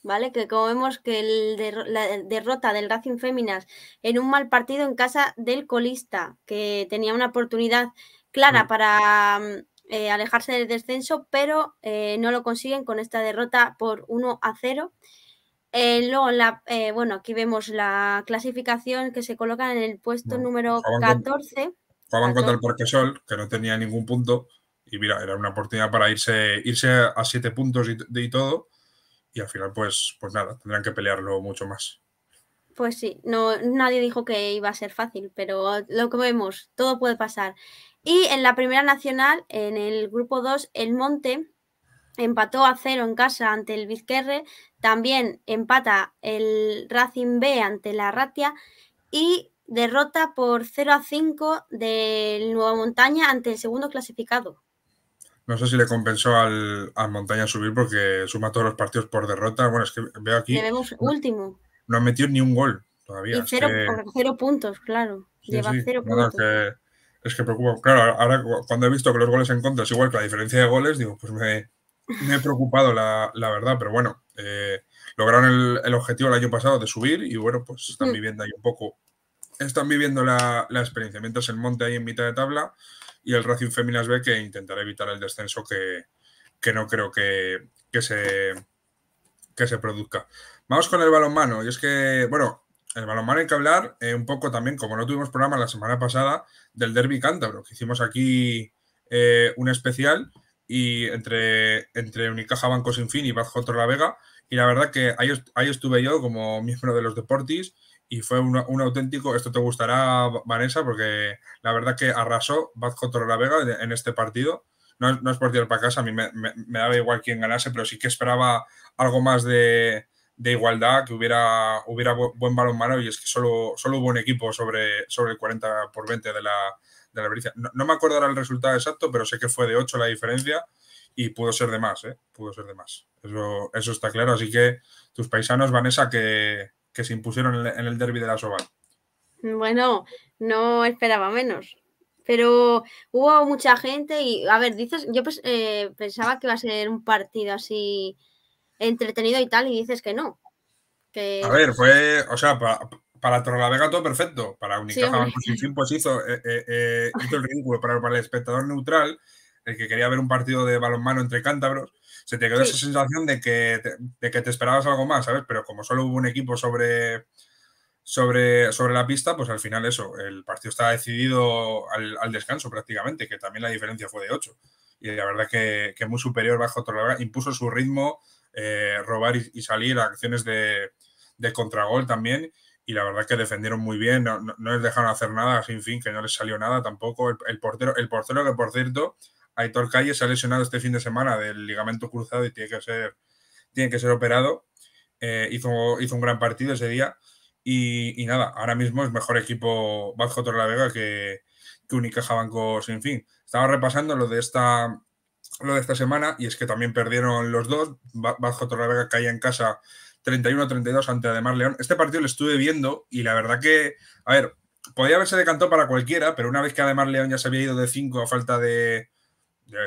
¿vale? Que como vemos que el la derrota del Racing Féminas en un mal partido en casa del colista, que tenía una oportunidad clara para mm, eh, alejarse del descenso, pero eh, no lo consiguen con esta derrota por 1 a 0. Eh, luego, la, bueno, aquí vemos la clasificación que se coloca en el puesto número 14. Jugaban contra el Parquesol, que no tenía ningún punto y mira, era una oportunidad para irse, irse a siete puntos y, todo. Y al final, pues, pues nada, tendrán que pelearlo mucho más. Pues sí, no, nadie dijo que iba a ser fácil, pero lo que vemos, todo puede pasar. Y en la primera nacional, en el grupo 2, el Monte empató a cero en casa ante el Vizquerre, también empata el Racing B ante la Ratia y derrota por 0 a 5 del Nueva Montaña ante el segundo clasificado. No sé si le compensó al, Montaña subir porque suma todos los partidos por derrota. Bueno, es que veo aquí. Le vemos último. No ha metido ni un gol todavía. Y cero, cero puntos, claro. Lleva cero puntos. Es que preocupa. Claro, ahora cuando he visto que los goles en contra es igual que la diferencia de goles, digo, pues me, he preocupado, la, verdad. Pero bueno, eh, lograron el, objetivo el año pasado de subir y bueno, pues están mm. viviendo ahí un poco. Están viviendo la, la experiencia. Mientras el Monte ahí en mitad de tabla y el Racing Féminas B que intentará evitar el descenso que, no creo que, se, que se produzca. Vamos con el balonmano. Y es que, bueno, el balonmano hay que hablar eh, un poco también, como no tuvimos programa la semana pasada, del derby cántabro, que hicimos aquí eh, un especial y entre, entre Unicaja Banco Sin Fin y Bad La Vega. Y la verdad que ahí, ahí estuve yo como miembro de los Deportis y fue un, auténtico, esto te gustará, Vanessa, porque la verdad que arrasó Bad la Vega en este partido. No, no, es por tirar para casa, a mí me, me, daba igual quién ganase, pero sí que esperaba algo más de, de igualdad, que hubiera, hubiera buen balonmano y es que solo, solo hubo un equipo sobre, sobre el 40 por 20 de la, de la no, no, me acuerdo el resultado exacto, pero sé que fue de 8 la diferencia y pudo ser de más, ¿eh? Pudo ser de más. Eso, eso está claro. Así que tus paisanos, Vanessa, que, que se impusieron en el derby de la Soval. Bueno, no esperaba menos. Pero hubo mucha gente y, a ver, dices, yo pues, pensaba que iba a ser un partido así entretenido y tal, y dices que no. A ver, fue, o sea, para, para Vega todo perfecto. Para Unicaja pues hizo, eh, eh, hizo, el ridículo. Para, para el espectador neutral, el que quería ver un partido de balonmano entre cántabros, se te quedó esa sensación de que, te, de que te esperabas algo más, ¿sabes? Pero como solo hubo un equipo sobre, sobre, sobre la pista, pues al final eso, el partido estaba decidido al, descanso prácticamente, que también la diferencia fue de 8. Y la verdad que, que muy superior bajo Torrelavega, impuso su ritmo, eh, robar y, salir acciones de, de, contragol también. Y la verdad que defendieron muy bien, no, no, les dejaron hacer nada, sin fin, que no les salió nada tampoco. El, portero, el portero que por cierto Aitor Calle se ha lesionado este fin de semana del ligamento cruzado y tiene que ser, tiene que ser operado. eh, hizo, hizo un gran partido ese día. Y, nada, ahora mismo es mejor equipo Vasco Torrelavega que, que Unicaja Banco Sin Fin. Estaba repasando lo de esta lo de esta semana y es que también perdieron los dos. Vasco Torrelavega caía en casa 31-32 ante Ademar León. Este partido lo estuve viendo y la verdad que, a ver, podía haberse decantado para cualquiera, pero una vez que Ademar León ya se había ido de 5 a falta de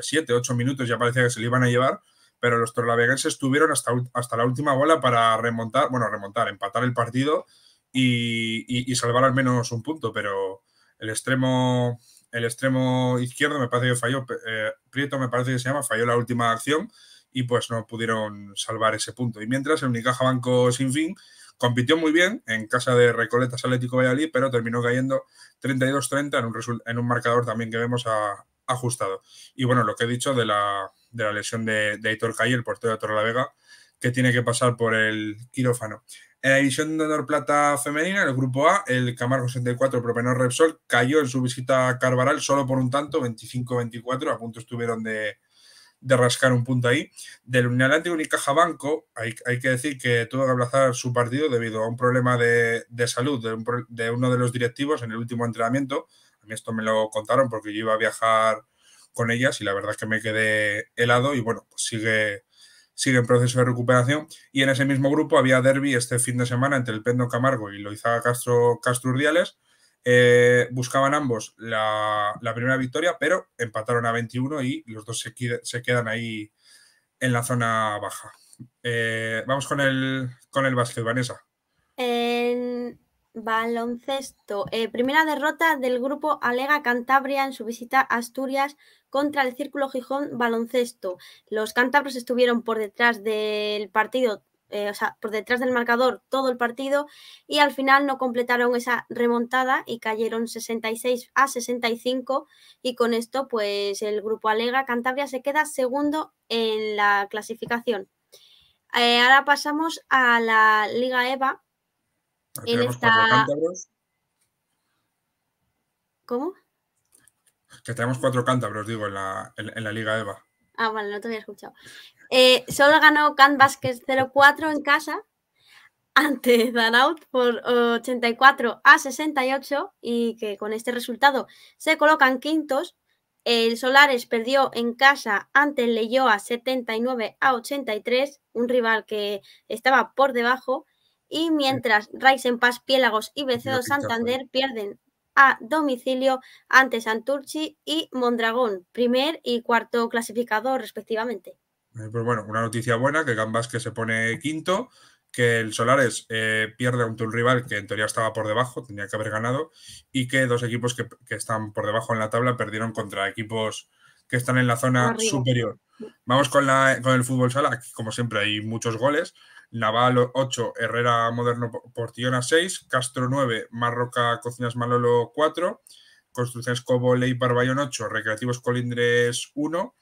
7, 8 minutos, ya parecía que se le iban a llevar, pero los torlaveguenses estuvieron hasta, hasta la última bola para remontar, bueno, remontar, empatar el partido y, salvar al menos un punto, pero el extremo, el extremo izquierdo me parece que falló, eh, Prieto me parece que se llama, falló la última acción y pues no pudieron salvar ese punto. Y mientras el Unicaja Banco Sin Fin compitió muy bien en casa de Recoletas Atlético Valladolid, pero terminó cayendo 32-30 en un, en un marcador también que vemos ajustado. Y bueno, lo que he dicho de la, de la lesión de, de Aitor Calle, el portero de Torrelavega, que tiene que pasar por el quirófano. En la división de honor plata femenina, en el grupo A, el Camargo 64, Propenor Repsol, cayó en su visita a Carvaral solo por un tanto, 25-24, a punto estuvieron de, de rascar un punto ahí. Del Unión Unicaja Banco, hay, hay, que decir que tuvo que aplazar su partido debido a un problema de, de salud de, de, uno de los directivos en el último entrenamiento. A mí esto me lo contaron porque yo iba a viajar con ellas y la verdad es que me quedé helado y bueno, pues sigue, sigue en proceso de recuperación. Y en ese mismo grupo había derby este fin de semana entre el Pendo Camargo y Loizaga Castro, Castro Urdiales eh, buscaban ambos la, primera victoria, pero empataron a 21 y los dos se, quedan ahí en la zona baja. Eh, vamos con el, con el básquet, Vanessa. En baloncesto, eh, primera derrota del grupo Alega Cantabria en su visita a Asturias contra el Círculo Gijón Baloncesto. Los cántabros estuvieron por detrás del partido eh, o sea, por detrás del marcador todo el partido y al final no completaron esa remontada y cayeron 66 a 65 y con esto pues el grupo Alega Cantabria se queda segundo en la clasificación. Eh, ahora pasamos a la Liga EVA. en esta... ¿Cómo? Que tenemos cuatro cántabros, digo, en la, en la Liga EVA. Ah, vale, no te había escuchado. Eh, solo ganó Can Vázquez 0-4 en casa ante Danaut por 84 a 68 y que con este resultado se colocan quintos. El Solares perdió en casa ante el Leyoa 79 a 83, un rival que estaba por debajo. Y mientras Raisen Paz Piélagos y Becedo Santander pierden a domicilio ante Santurchi y Mondragón, primer y cuarto clasificado respectivamente. Eh, pues bueno, una noticia buena, que Gambas que se pone quinto, que el Solares eh, pierde ante un rival que en teoría estaba por debajo, tenía que haber ganado, y que dos equipos que, están por debajo en la tabla perdieron contra equipos que están en la zona superior. Vamos con, la, con el fútbol sala, aquí como siempre hay muchos goles. Naval 8, Herrera Moderno Portillona 6, Castro 9, Marroca Cocinas Malolo 4, Construcciones Cobo Ley Barballón 8, Recreativos Colindres 1,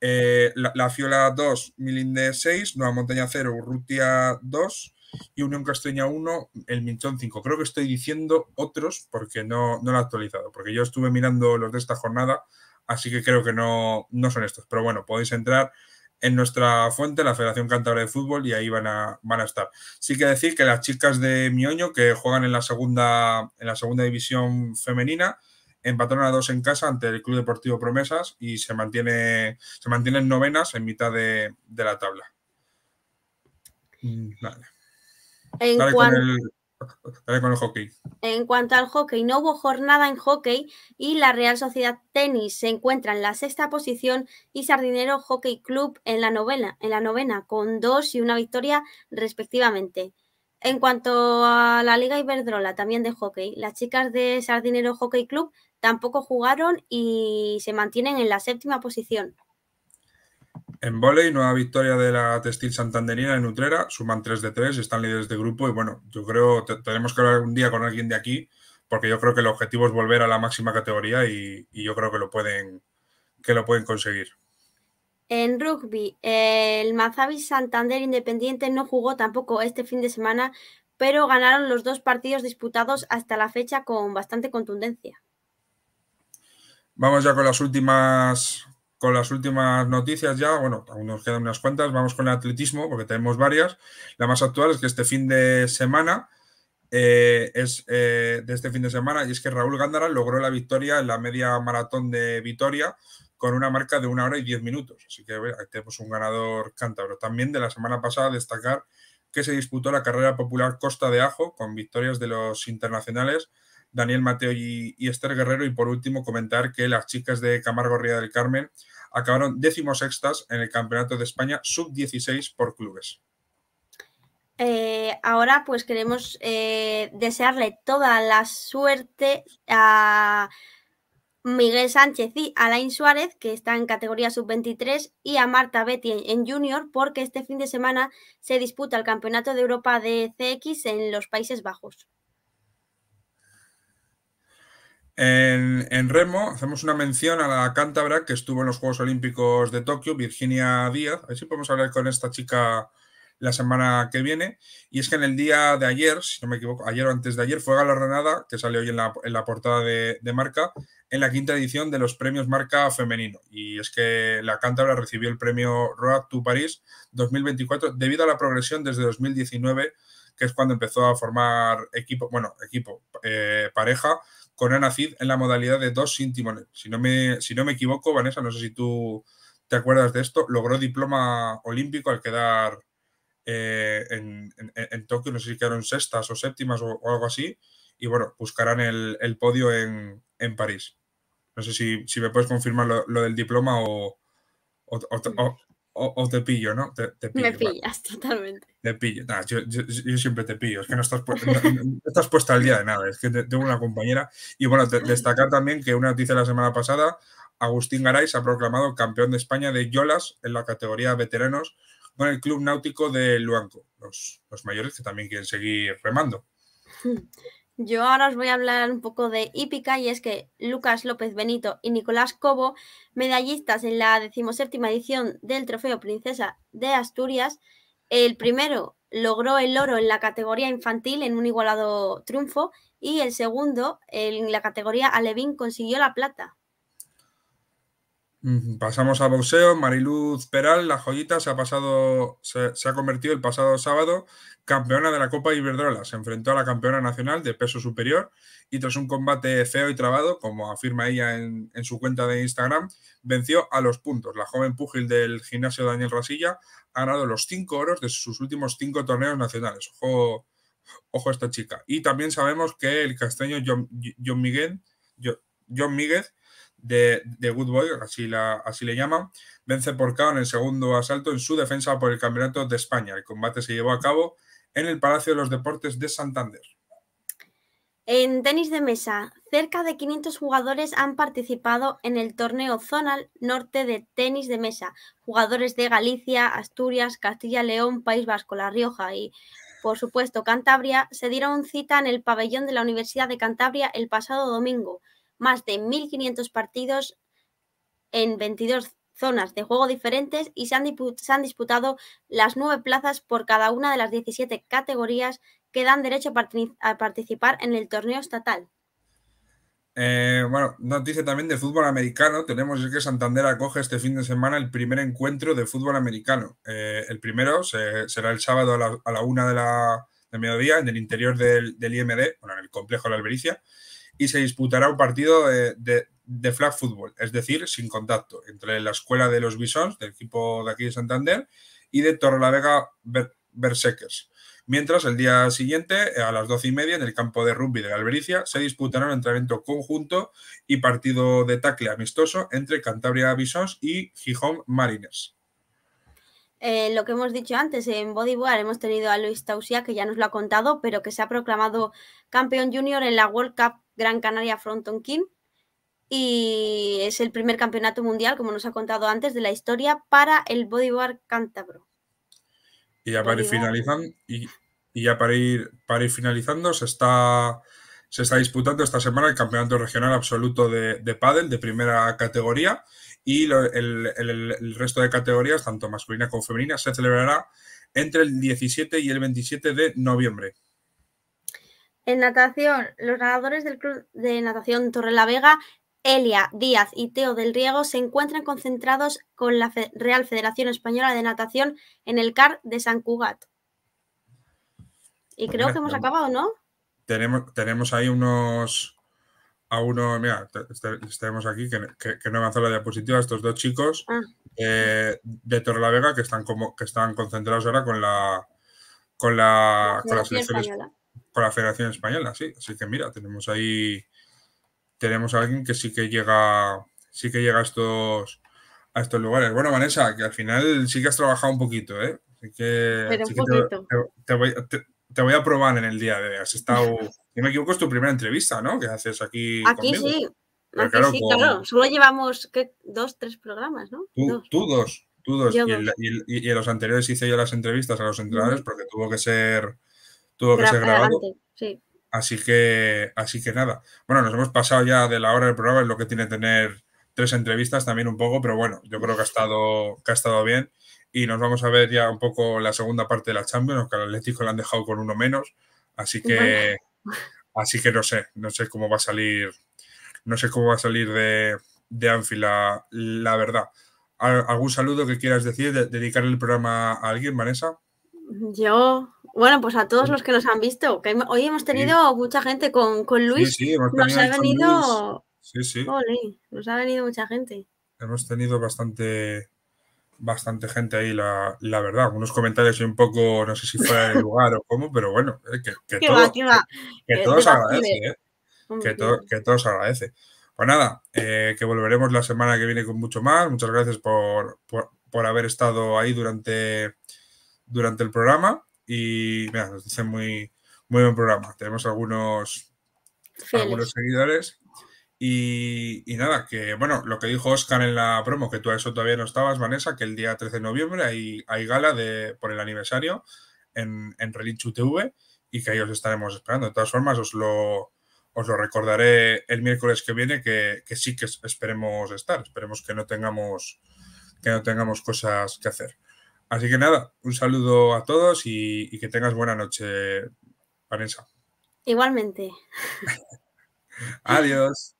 eh, la, Fiola 2, Milinde 6, Nueva Montaña 0, Urrutia 2 y Unión Castreña 1, El Minchón 5. Creo que estoy diciendo otros porque no, no lo he actualizado, porque yo estuve mirando los de esta jornada, así que creo que no, no son estos. Pero bueno, podéis entrar en nuestra fuente, la Federación Cantabria de Fútbol, y ahí van a, van a estar. Sí que decir que las chicas de Mioño, que juegan en la segunda, en la segunda división femenina, empataron a dos en casa ante el Club Deportivo Promesas y se mantiene se mantienen novenas en mitad de, la tabla. Mm, en con el En cuanto al hockey, no hubo jornada en hockey y la Real Sociedad Tenis se encuentra en la sexta posición y Sardinero Hockey Club en la novena, en la novena con dos y una victoria respectivamente. En cuanto a la Liga Iberdrola, también de hockey, las chicas de Sardinero Hockey Club tampoco jugaron y se mantienen en la séptima posición. En volei, nueva victoria de la Textil Santanderina en Utrera, suman 3 de 3, están líderes de grupo y bueno, yo creo que tenemos que hablar un día con alguien de aquí porque yo creo que el objetivo es volver a la máxima categoría y, yo creo que lo pueden, que lo pueden conseguir. En rugby, el Mazavi Santander Independiente no jugó tampoco este fin de semana, pero ganaron los dos partidos disputados hasta la fecha con bastante contundencia. Vamos ya con las últimas con las últimas noticias ya, bueno, aún nos quedan unas cuantas, vamos con el atletismo, porque tenemos varias. La más actual es que este fin de semana eh, es eh, de este fin de semana y es que Raúl Gándara logró la victoria en la media maratón de Vitoria con una marca de una hora y diez minutos. Así que ahí tenemos un ganador cántabro. También de la semana pasada destacar que se disputó la carrera popular Costa de Ajo con victorias de los internacionales Daniel Mateo y, Esther Guerrero. Y por último comentar que las chicas de Camargo Ría del Carmen acabaron decimosextas en el Campeonato de España sub-16 por clubes. Eh, ahora pues queremos eh, desearle toda la suerte a Miguel Sánchez y Alain Suárez, que está en categoría sub-23, y a Marta Betty en junior, porque este fin de semana se disputa el Campeonato de Europa de CX en los Países Bajos. En, remo hacemos una mención a la cántabra que estuvo en los Juegos Olímpicos de Tokio, Virginia Díaz. A ver si podemos hablar con esta chica la semana que viene. Y es que en el día de ayer, si no me equivoco, ayer o antes de ayer, fue galardonada, que sale hoy en la, portada de, Marca, en la quinta edición de los premios Marca Femenino. Y es que la cántabra recibió el premio Road to Paris 2024 debido a la progresión desde 2019, que es cuando empezó a formar equipo, bueno, equipo, eh, pareja con Ana Cid en la modalidad de dos sin. Si no me, si no me equivoco, Vanessa, no sé si tú te acuerdas de esto, logró diploma olímpico al quedar eh, en, Tokio, no sé si quedaron sextas o séptimas o, algo así, y bueno, buscarán el, podio en, París. No sé si, me puedes confirmar lo, del diploma o, te pillo, ¿no? Te, me pillas, totalmente. Te pillo. yo, siempre te pillo. Es que no estás, estás puesta al día de nada. Es que tengo una compañera. Y bueno, destacar también que una noticia la semana pasada, Agustín Garay se ha proclamado campeón de España de Yolas en la categoría veteranos con el Club Náutico de Luanco, los, mayores que también quieren seguir remando. Yo ahora os voy a hablar un poco de hípica y es que Lucas López Benito y Nicolás Cobo, medallistas en la decimoséptima edición del Trofeo Princesa de Asturias, el primero logró el oro en la categoría infantil en un igualado triunfo y el segundo en la categoría alevín consiguió la plata. Pasamos a boxeo. Mariluz Peral, la joyita, se ha pasado, se, ha convertido el pasado sábado campeona de la Copa Iberdrola. Se enfrentó a la campeona nacional de peso superior y tras un combate feo y trabado, como afirma ella en, su cuenta de Instagram, venció a los puntos. La joven púgil del gimnasio Daniel Rasilla ha ganado los cinco oros de sus últimos cinco torneos nacionales. Ojo, ojo a esta chica. Y también sabemos que el castaño John, Miguel, John Miguel de, Good Boy, así, la, así le llaman, vence por KO en el segundo asalto en su defensa por el Campeonato de España. El combate se llevó a cabo en el Palacio de los Deportes de Santander. En tenis de mesa, cerca de 500 jugadores han participado en el torneo zonal norte de tenis de mesa. Jugadores de Galicia, Asturias, Castilla, León, País Vasco, La Rioja y, por supuesto, Cantabria se dieron cita en el pabellón de la Universidad de Cantabria el pasado domingo más de 1.500 partidos en 22 zonas de juego diferentes y se han, disputado las nueve plazas por cada una de las 17 categorías que dan derecho a, participar en el torneo estatal. Eh, bueno, noticia también de fútbol americano. Tenemos que Santander acoge este fin de semana el primer encuentro de fútbol americano. Eh, el primero será el sábado a la, una de la, mediodía en el interior del, del, IMD, bueno, en el complejo de la Albericia y se disputará un partido de, flag football, es decir, sin contacto, entre la escuela de los Bisons, del equipo de aquí de Santander, y de Torrelavega Berserkers. Mientras el día siguiente, a las doce y media, en el campo de rugby de la Albericia, se disputará un entrenamiento conjunto y partido de tackle amistoso entre Cantabria Bisons y Gijón Mariners. Eh, lo que hemos dicho antes, en bodyboard hemos tenido a Luis Tausia, que ya nos lo ha contado, pero que se ha proclamado campeón junior en la World Cup Gran Canaria Fronton King. Y es el primer campeonato mundial, como nos ha contado antes, de la historia para el bodyboard cántabro. Y ya para ir finalizando, y, ya para ir, para ir finalizando, se está, se está disputando esta semana el campeonato regional absoluto de, de pádel de primera categoría y el, resto de categorías, tanto masculina como femenina, se celebrará entre el 17 y el 27 de noviembre. En natación, los nadadores del Club de Natación Torre la Vega Elia, Díaz y Teo del Riego se encuentran concentrados con la Real Federación Española de Natación en el CAR de San Cugat. Y creo que hemos acabado, ¿no? Tenemos, tenemos ahí unos. A uno, mira, tenemos aquí que, que, que no avanzó la diapositiva, estos dos chicos Ah. eh, de Torrelavega que están como que están concentrados ahora con la con la, con la selección es- Española. Con la Federación Española, sí. Así que mira, tenemos ahí tenemos a alguien que sí que llega sí que llega a estos a estos lugares. Bueno, Vanessa, que al final sí que has trabajado un poquito, ¿eh? Así que, Pero un que poquito. te- te voy, te- te voy a probar en el día de hoy. Has estado, si me equivoco, es tu primera entrevista, ¿no? Que haces aquí. Aquí conmigo. sí. Aquí claro, sí, con- claro. Solo llevamos ¿qué? dos, tres programas, ¿no? Tú, Dos. tú dos, tú dos. Yo Y, el- dos. y el- y en los anteriores hice yo las entrevistas a los entrenadores porque tuvo que ser tuvo que Gra- ser grabado. Sí. Así que, así que nada. Bueno, nos hemos pasado ya de la hora del programa, es lo que tiene tener tres entrevistas también un poco, pero bueno, yo creo que ha estado, que ha estado bien. Y nos vamos a ver ya un poco la segunda parte de la Champions, que al Atlético le han dejado con uno menos. Así que, así que no sé, no sé cómo va a salir, no sé cómo va a salir de, de Anfield la, la verdad. ¿Al- ¿Algún saludo que quieras decir? De- dedicar el programa a alguien, Vanessa? Yo, bueno, pues a todos los que nos han visto, que hoy hemos tenido mucha gente con, con Luis. sí, sí, hemos nos ha venido, Sí, sí. Nos ha venido mucha gente. hemos tenido bastante bastante gente ahí, la, la verdad. Algunos comentarios y un poco, no sé si fuera de lugar o cómo, pero bueno, eh, que, que todo, va, que que todo te se vacile. agradece, ¿eh? Que, todo, que todo se agradece. Pues nada, eh, que volveremos la semana que viene con mucho más. Muchas gracias por, por, por haber estado ahí durante, durante el programa. Y mira, nos dicen muy, muy buen programa. Tenemos algunos, algunos seguidores. Y, y nada, que bueno, lo que dijo Oscar en la promo, que tú a eso todavía no estabas, Vanessa, que el día 13 de noviembre hay, hay gala de, por el aniversario en, en Relinchu TV y que ahí os estaremos esperando. De todas formas, os lo, os lo recordaré el miércoles que viene, que, que sí que esperemos estar. Esperemos que no tengamos que no tengamos cosas que hacer. Así que nada, un saludo a todos y, y que tengas buena noche, Vanessa. Igualmente. Adiós.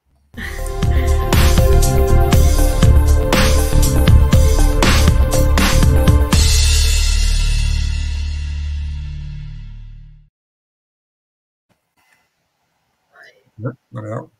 No, no dado.